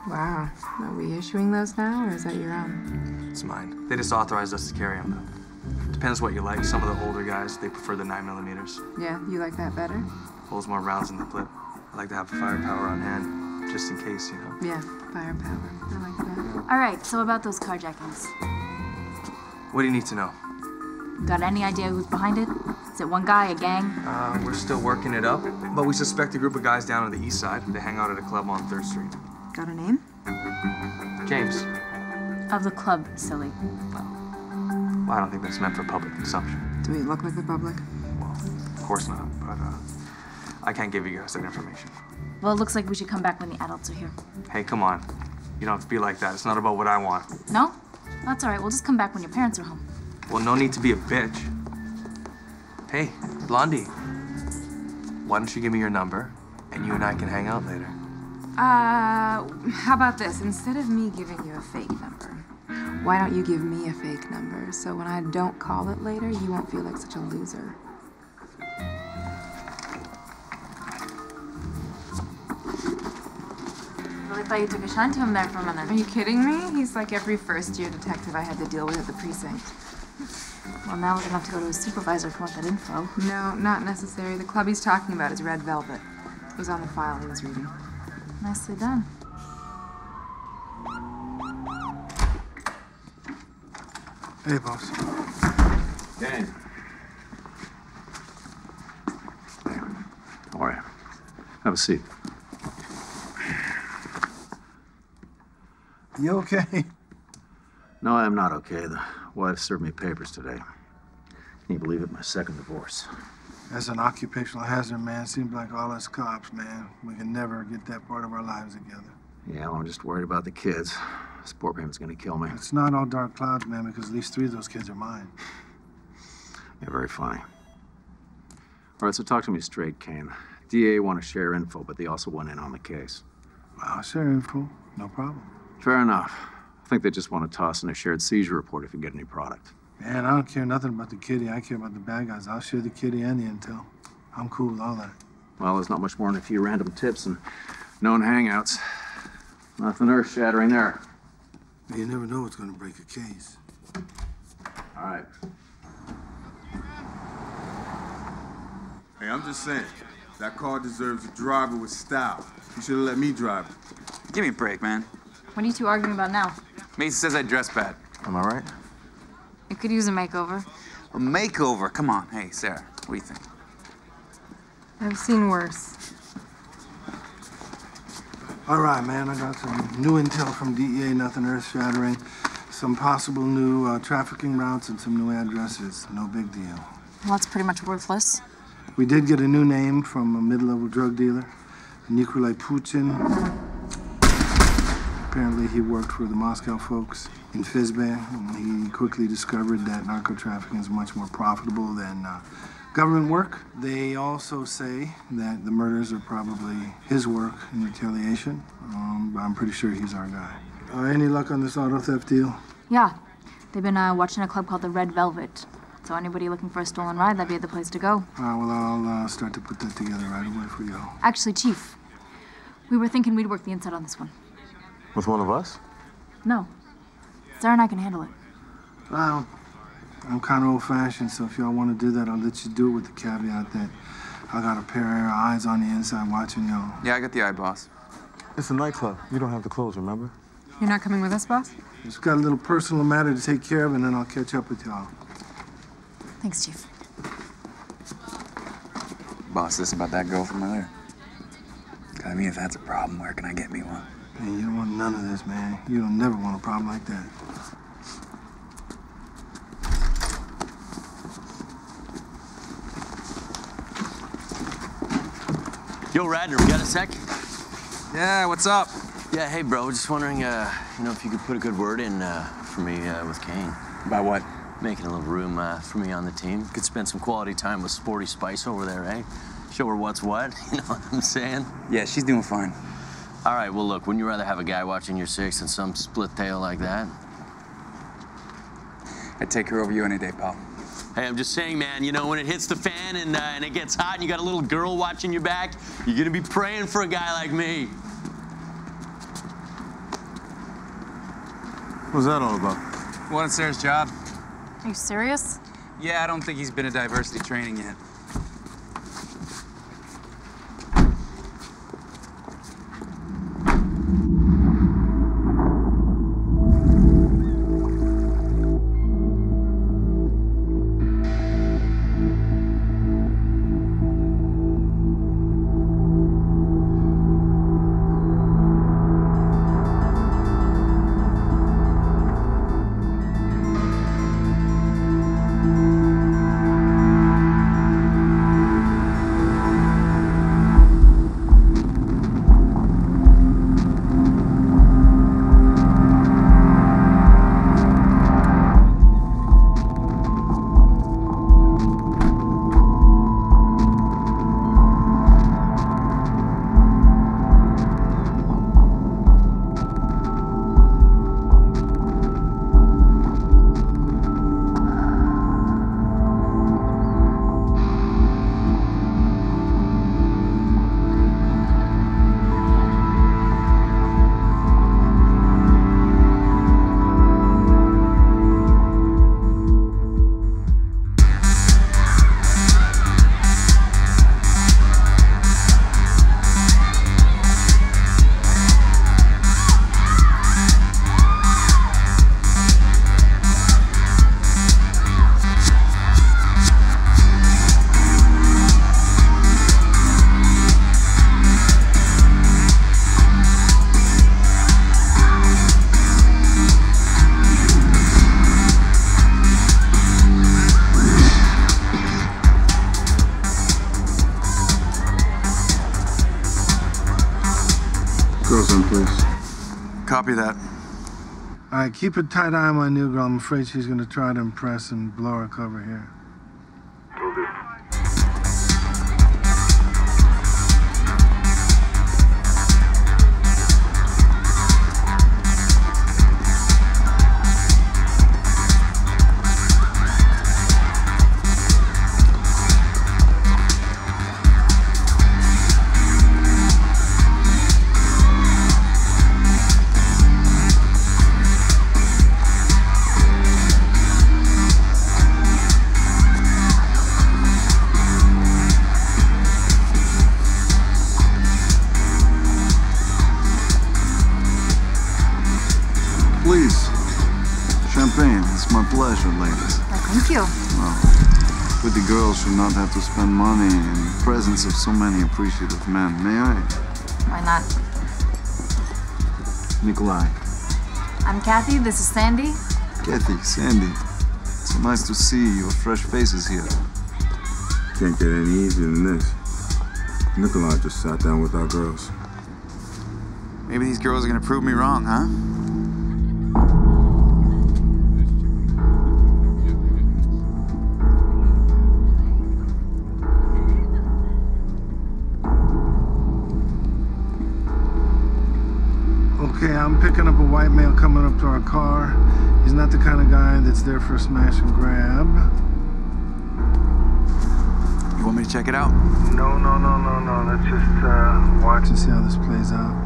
Wow. Are we issuing those now, or is that your own? It's mine. They just authorized us to carry them, though. Depends what you like. Some of the older guys, they prefer the 9 millimeters. Yeah, you like that better? Holds more rounds in the clip. I like to have firepower on hand, just in case, you know. Yeah, firepower. I like that. All right, so about those carjackings. What do you need to know? Got any idea who's behind it? Is it one guy, a gang? Uh, we're still working it up, but we suspect a group of guys down on the east side. They hang out at a club on 3rd Street. Got a name? James. Of the club, silly. Well, I don't think that's meant for public consumption. Do we look like the public? Well, of course not, but uh, I can't give you guys that information. Well, it looks like we should come back when the adults are here. Hey, come on. You don't have to be like that. It's not about what I want. No? That's all right. We'll just come back when your parents are home. Well, no need to be a bitch. Hey, Blondie. Why don't you give me your number, and you and I can hang out later? Uh, how about this? Instead of me giving you a fake number, why don't you give me a fake number so when I don't call it later, you won't feel like such a loser? Really thought you took a shine to him there for a minute. Are you kidding me? He's like every first year detective I had to deal with at the precinct. Well, now we're gonna have to go to his supervisor if want that info. No, not necessary. The club he's talking about is Red Velvet. It was on the file he was reading. Nicely done. Hey, boss. Dan. How are you? Have a seat. You okay? No, I'm not okay. The wife served me papers today. Can you believe it? My second divorce. As an occupational hazard, man, seems like all us cops, man, we can never get that part of our lives together. Yeah, well, I'm just worried about the kids. Sport payment's gonna kill me. It's not all dark clouds, man, because at least three of those kids are mine. Yeah, very funny. All right, so talk to me straight, Kane. DA want to share info, but they also want in on the case. I'll share info, no problem. Fair enough. I think they just want to toss in a shared seizure report if you get any product. Man, I don't care nothing about the kitty. I care about the bad guys. I'll share the kitty and the intel. I'm cool with all that. Well, there's not much more than a few random tips and known hangouts. Nothing earth-shattering there. You never know what's gonna break a case. All right. Hey, I'm just saying, that car deserves a driver with style. You should have let me drive it. Give me a break, man. What are you two arguing about now? Mason says I dress bad. Am I right? You could use a makeover. A makeover? Come on. Hey, Sarah, what do you think? I've seen worse. All right, man, I got some new intel from DEA, nothing earth-shattering. Some possible new uh, trafficking routes and some new addresses. No big deal. Well, that's pretty much worthless. We did get a new name from a mid-level drug dealer, Nikolai Putin. Apparently, he worked for the Moscow folks in Fizbay. He quickly discovered that narco trafficking is much more profitable than uh, government work. They also say that the murders are probably his work in retaliation. Um, but I'm pretty sure he's our guy. Uh, any luck on this auto theft deal? Yeah. They've been uh, watching a club called the Red Velvet. So anybody looking for a stolen ride, that'd be the place to go. All right, well, I'll uh, start to put that together right away for you. Actually, Chief, we were thinking we'd work the inside on this one. With one of us? No. Sarah and I can handle it. Well, I'm kind of old-fashioned, so if y'all want to do that, I'll let you do it with the caveat that I got a pair of eyes on the inside watching y'all. Yeah, I got the eye, boss. It's a nightclub. You don't have the clothes, remember? You're not coming with us, boss? Just got a little personal matter to take care of, and then I'll catch up with y'all. Thanks, Chief. Boss, this about that girl from earlier. I mean, if that's a problem, where can I get me one? Man, you don't want none of this, man. You don't never want a problem like that. Yo, Radner, we got a sec? Yeah, what's up? Yeah, hey, bro. Just wondering, uh, you know, if you could put a good word in uh, for me uh, with Kane. About what? Making a little room uh, for me on the team. Could spend some quality time with Sporty Spice over there, eh? Show her what's what. You know what I'm saying? Yeah, she's doing fine. All right, well, look, wouldn't you rather have a guy watching your six than some split tail like that? I'd take her over you any day, pal. Hey, I'm just saying, man, you know, when it hits the fan and, uh, and it gets hot and you got a little girl watching your back, you're gonna be praying for a guy like me. What's that all about? Wanted Sarah's job. Are you serious? Yeah, I don't think he's been to diversity training yet. Copy that. All right, keep a tight eye on my new girl. I'm afraid she's gonna try to impress and blow her cover here. Spend money in the presence of so many appreciative men. May I? Why not? Nikolai. I'm Kathy. This is Sandy. Kathy, Sandy. It's So nice to see your fresh faces here. Can't get any easier than this. Nikolai just sat down with our girls. Maybe these girls are gonna prove me wrong, huh? To our car. He's not the kind of guy that's there for a smash and grab. You want me to check it out? No, no, no, no, no. Let's just uh, watch and see how this plays out.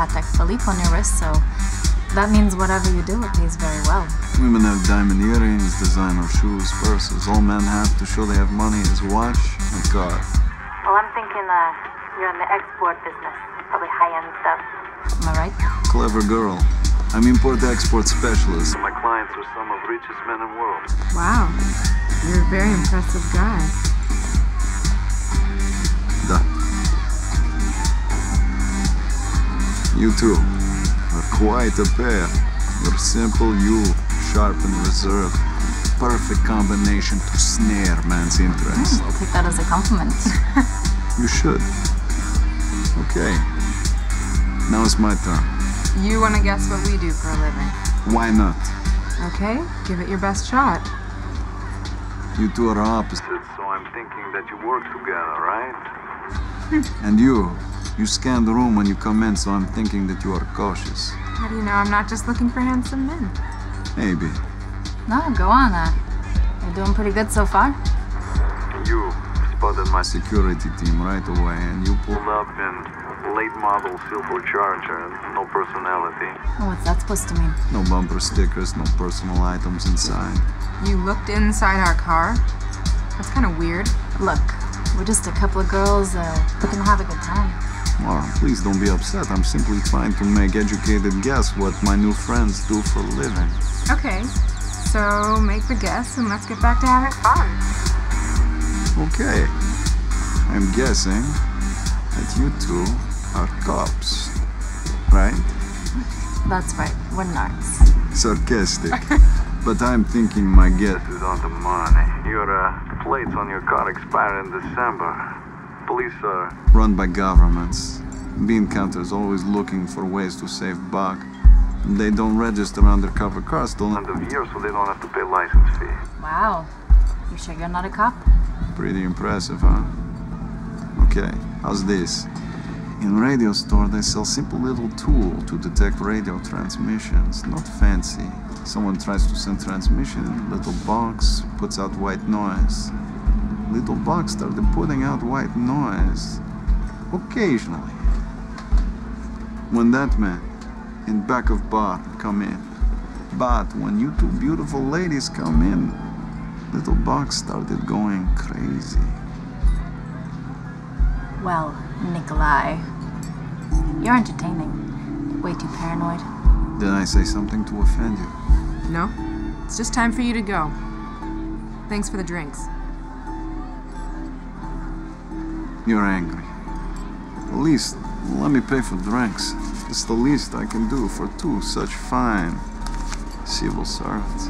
Patek Philippe on your wrist, so that means whatever you do, it pays very well. Women have diamond earrings, designer shoes, purses. All men have to show they have money is watch and a car. Well, I'm thinking uh, you're in the export business, probably high-end stuff. Am I right? Clever girl. I'm import-export specialist. My clients are some of richest men in the world. Wow. You're a very impressive guy. You two are quite a pair. You're simple, you sharp and reserved. Perfect combination to snare man's interest. Mm, I'll take that as a compliment. You should. Okay. Now it's my turn. You want to guess what we do for a living? Why not? Okay, give it your best shot. You two are opposites. So I'm thinking that you work together, right? And you, you scan the room when you come in, so I'm thinking that you are cautious. How do you know I'm not just looking for handsome men? Maybe. No, go on. Uh, you're doing pretty good so far. You spotted my Security team right away, and you pulled pulled up in late model silver charger, no personality. What's that supposed to mean? no bumper stickers, no personal items inside. You looked inside our car? That's kind of weird. Look, we're just a couple of girls uh, looking to have a good time. Well, please don't be upset. I'm simply trying to make educated guess what my new friends do for a living. Okay, so make the guess and let's get back to having fun. Okay. I'm guessing that you two are cops, right? That's right, we're narcs. Sarcastic. but I'm thinking my guess is on the money. Your uh, plates on your car expire in December. Police are run by governments. Bean counters always looking for ways to save buck. They don't register undercover cars till end of year, so they don't have to pay license fee. Wow. You sure you're not a cop? Pretty impressive, huh? Okay, how's this? In radio store, they sell simple little tool to detect radio transmissions. Not fancy. Someone tries to send transmission, little box puts out white noise. Little box started putting out white noise. Occasionally. When that man in back of bar come in. But when you two beautiful ladies come in, little box started going crazy. Well, Nikolai, you're entertaining. Way too paranoid. Did I say something to offend you? No? It's just time for you to go. Thanks for the drinks. You're angry. At least let me pay for drinks. It's the least I can do for two such fine civil servants.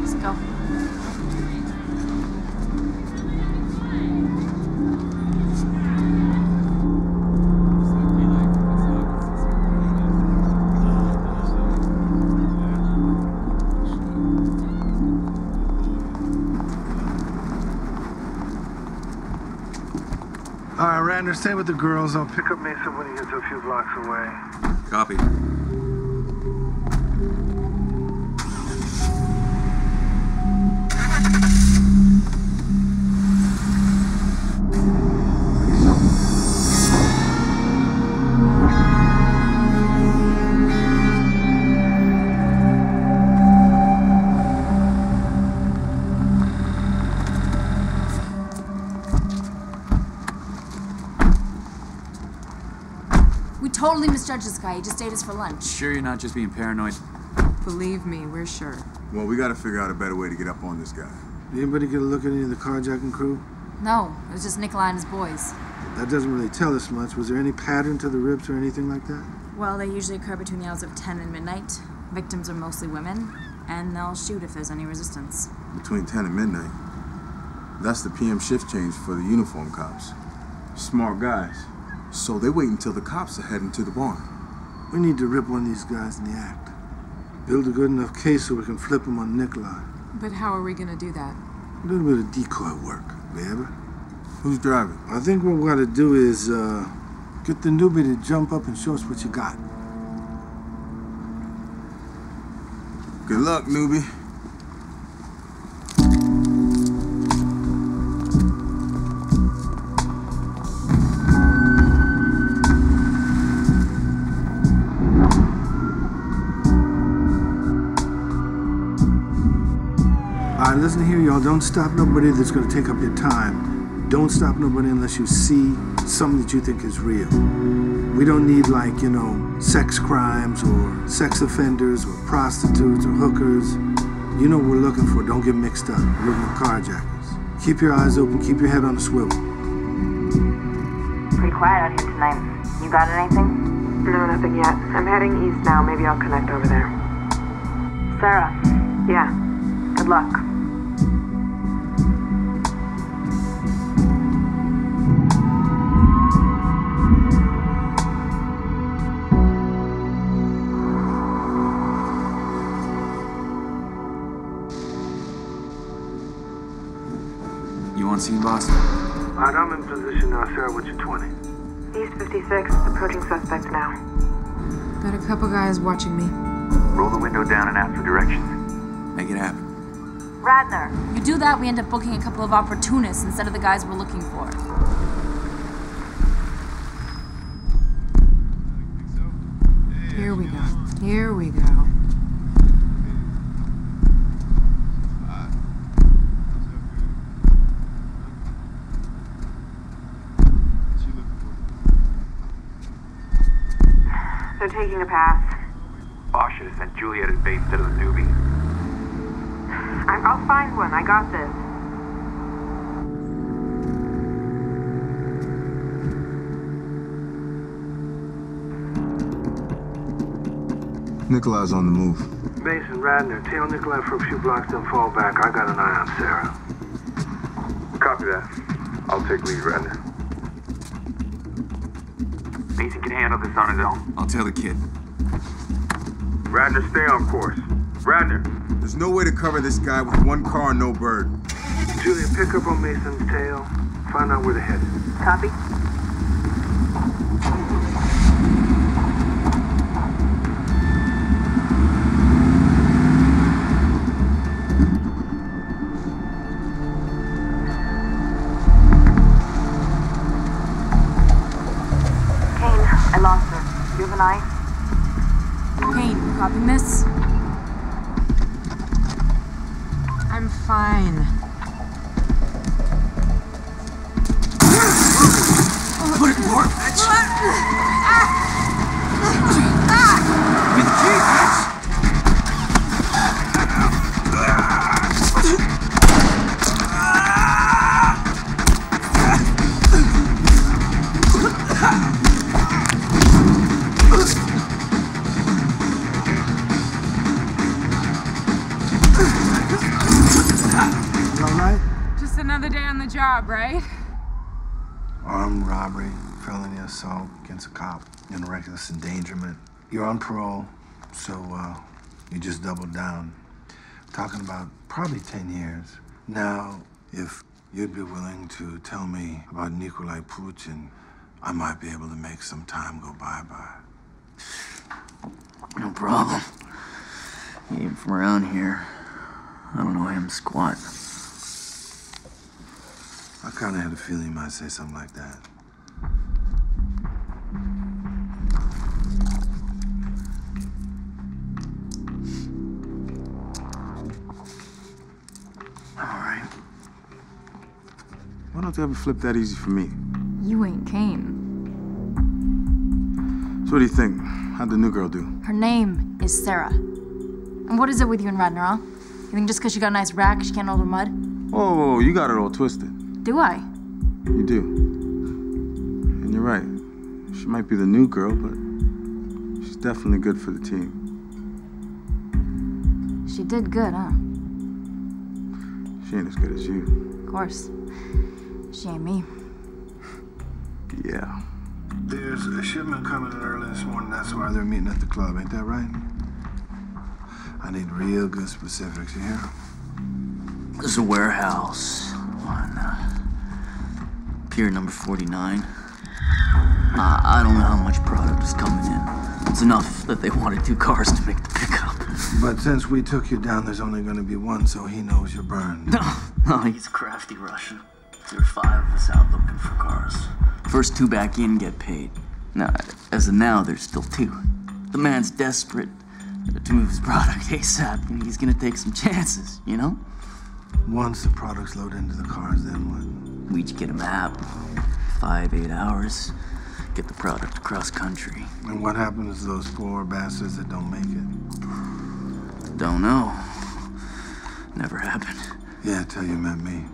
Let's go. Right, stay with the girls. I'll pick up Mason when he gets a few blocks away. Copy. Totally misjudged this guy. He just ate us for lunch. Sure you're not just being paranoid? Believe me, we're sure. Well, we gotta figure out a better way to get up on this guy. Did anybody get a look at any of the carjacking crew? No, it was just Nikolai and his boys. That doesn't really tell us much. Was there any pattern to the ribs or anything like that? Well, they usually occur between the hours of 10 and midnight. Victims are mostly women, and they'll shoot if there's any resistance. Between 10 and midnight. That's the PM shift change for the uniform cops. Smart guys. So they wait until the cops are heading to the barn. We need to rip one of these guys in the act. Build a good enough case so we can flip him on Nikolai. But how are we gonna do that? A little bit of decoy work, baby. Who's driving? I think what we gotta do is uh, get the newbie to jump up and show us what you got. Good luck, newbie. Don't stop nobody that's gonna take up your time. Don't stop nobody unless you see something that you think is real. We don't need like, you know, sex crimes or sex offenders or prostitutes or hookers. You know what we're looking for. Don't get mixed up. We're looking for carjackers. Keep your eyes open, keep your head on a swivel. Pretty quiet out here tonight. You got anything? No, nothing yet. I'm heading east now. Maybe I'll connect over there. Sarah. Yeah. Good luck. On scene, boss? Alright, I'm in position now. Sarah, what's your 20? East 56, approaching suspect now. Got a couple guys watching me. Roll the window down and ask for directions. Make it happen. Radner. You do that, we end up booking a couple of opportunists instead of the guys we're looking for. Here we go. Here we go. They're taking a pass. Boss should have sent Juliet as bait instead of the newbie. I- I'll find one. I got this. Nikolai's on the move. Mason, Radner, tail Nikolai for a few blocks, then fall back. I got an eye on Sarah. Copy that. I'll take lead, Radner. Handle this on his own. I'll tell the kid. Radner, stay on course. Radner. There's no way to cover this guy with one car and no bird. Julia, pick up on Mason's tail. Find out where they're headed. Copy. On parole, so uh, you just doubled down. Talking about probably 10 years. Now, if you'd be willing to tell me about Nikolai Putin, I might be able to make some time go bye-bye. No problem. He ain't from around here. I don't know him squat. I kind of had a feeling you might say something like that. You ever flip that easy for me? You ain't Kane. So what do you think? How'd the new girl do? Her name is Sarah. And what is it with you and Radner, huh? You think just because she got a nice rack, she can't hold her mud? Oh, you got it all twisted. Do I? You do. And you're right. She might be the new girl, but she's definitely good for the team. She did good, huh? She ain't as good as you. Of course. She ain't me. Yeah. There's a shipment coming in early this morning. That's why they're meeting at the club. Ain't that right? I need real good specifics. You hear? There's a warehouse on uh, pier number 49. Uh, I don't know how much product is coming in. It's enough that they wanted two cars to make the pickup. But since we took you down, there's only going to be one, so he knows you're burned. No, no, he's a crafty Russian. There are five of us out looking for cars. First two back in get paid. Now, as of now, there's still two. The man's desperate to move his product ASAP, and he's gonna take some chances, you know? Once the product's loaded into the cars, then what? We each get a map. Five, eight hours. Get the product across country. And what happens to those four bastards that don't make it? Don't know. Never happened. Yeah, till you met me.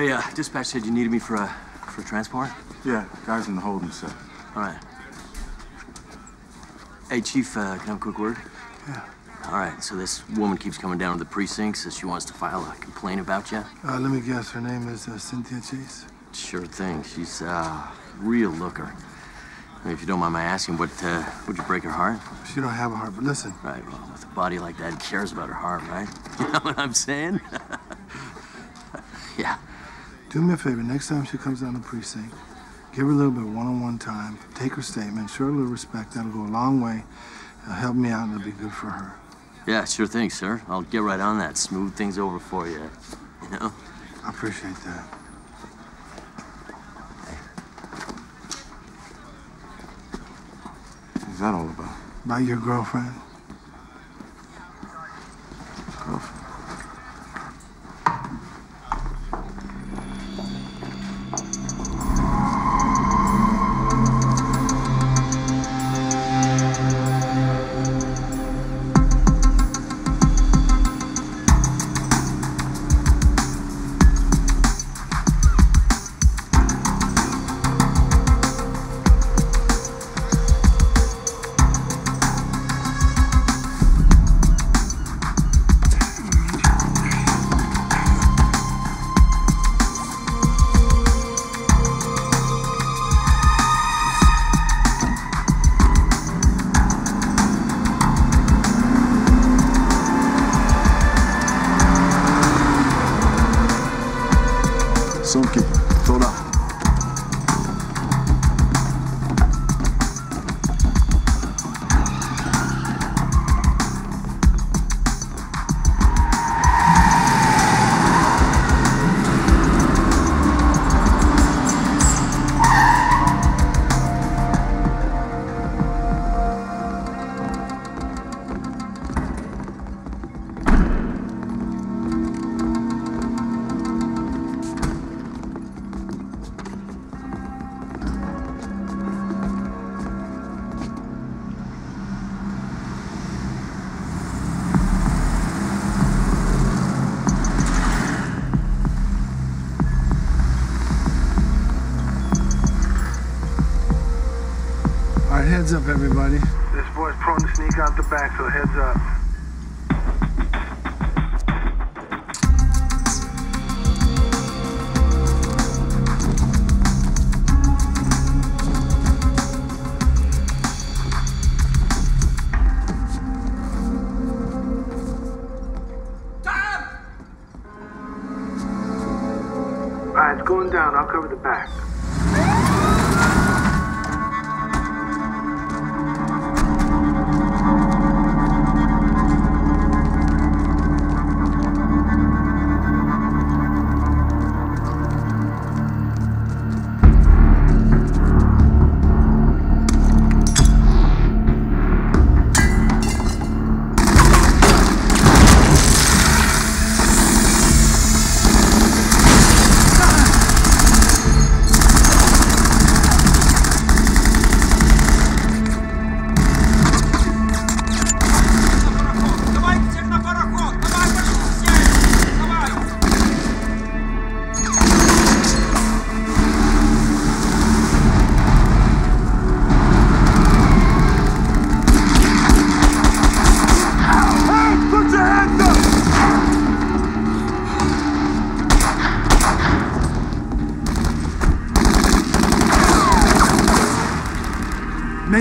Hey, uh, dispatch said you needed me for a for a transport. Yeah, guys in the holding cell. All right. Hey, Chief, uh, can I have a quick word? Yeah. All right. So this woman keeps coming down to the precinct, says she wants to file a complaint about you. Uh, let me guess, her name is uh, Cynthia Chase? Sure thing. She's uh, real looker. I mean, if you don't mind my asking, what uh, would you break her heart? She don't have a heart, but listen. Right. Well, with a body like that, cares about her heart, right? You know what I'm saying? yeah. Do me a favor, next time she comes down the precinct, give her a little bit of one-on-one time, take her statement, show her a little respect. That'll go a long way. It'll help me out and it'll be good for her. Yeah, sure thing, sir. I'll get right on that. Smooth things over for you. You know? I appreciate that. What's that all about? About your girlfriend? Girlfriend. Heads up, everybody. This boy's prone to sneak out the back, so heads up.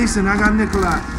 Mason, I got Nikolai.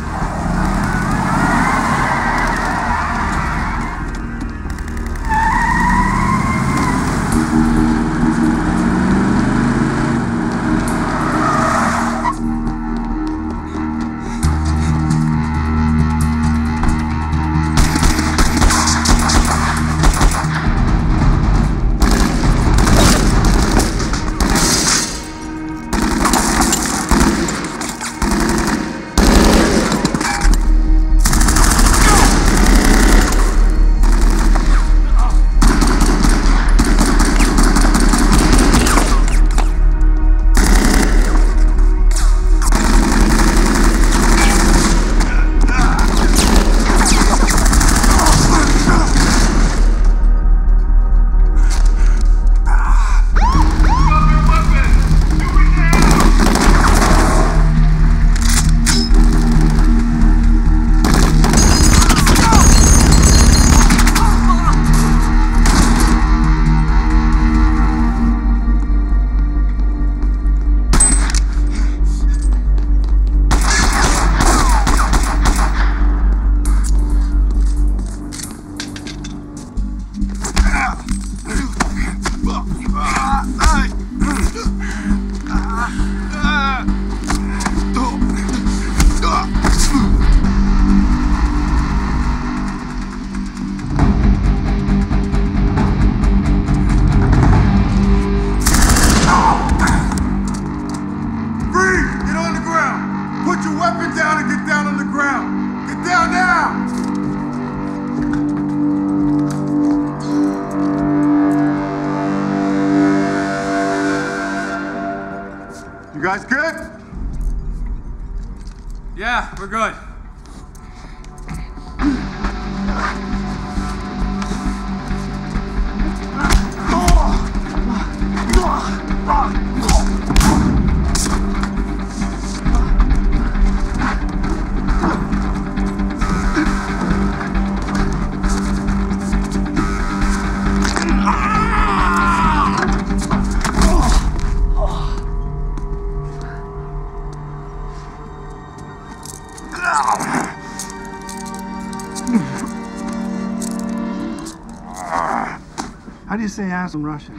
How do you say ass in Russian?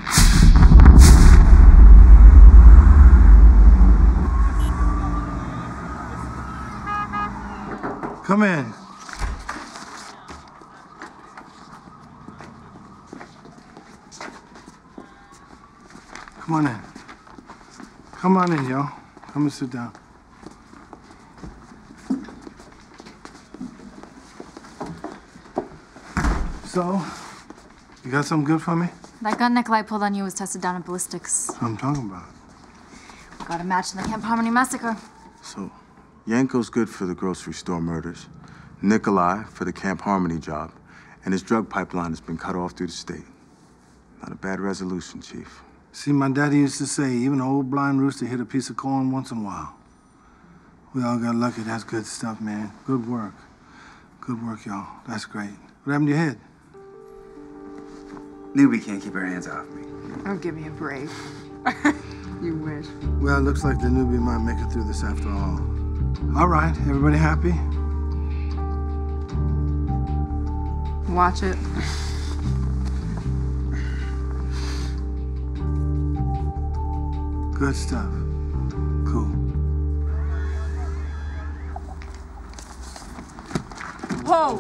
Come in. Come on in. Come on in, yo. Come and sit down. So, you got something good for me? That gun Nikolai pulled on you was tested down at ballistics. That's what I'm talking about. We Got a match in the Camp Harmony massacre. So, Yanko's good for the grocery store murders, Nikolai for the Camp Harmony job, and his drug pipeline has been cut off through the state. Not a bad resolution, Chief. See, my daddy used to say, even an old blind rooster hit a piece of corn once in a while. We all got lucky. That's good stuff, man. Good work. Good work, y'all. That's great. What happened to your head? Newbie can't keep her hands off me. Oh, give me a break. you wish. Well, it looks like the newbie might make it through this after all. All right, everybody happy? Watch it. Good stuff. Cool. Whoa!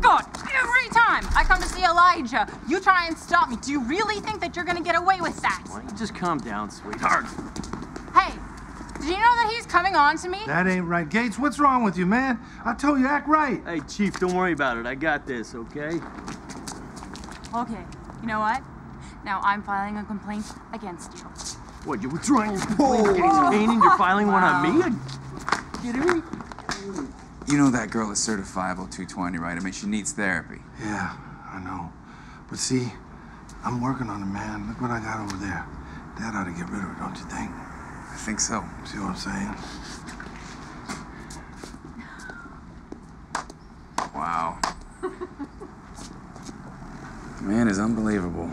God, every time I come to see Elijah, you try and stop me. Do you really think that you're gonna get away with that? Why don't you just calm down, sweetheart? Hey, did you know that he's coming on to me? That ain't right. Gates, what's wrong with you, man? I told you, act right. Hey, Chief, don't worry about it. I got this, okay? Okay, you know what? Now I'm filing a complaint against you. What, you withdrawing your complaint against Kane you're filing one on me? Are you kidding me? You know that girl is certifiable 220, right? I mean, she needs therapy. Yeah, I know. But see, I'm working on it, man. Look what I got over there. That ought to get rid of it, don't you think? I think so. See what I'm saying? Wow. The man is unbelievable.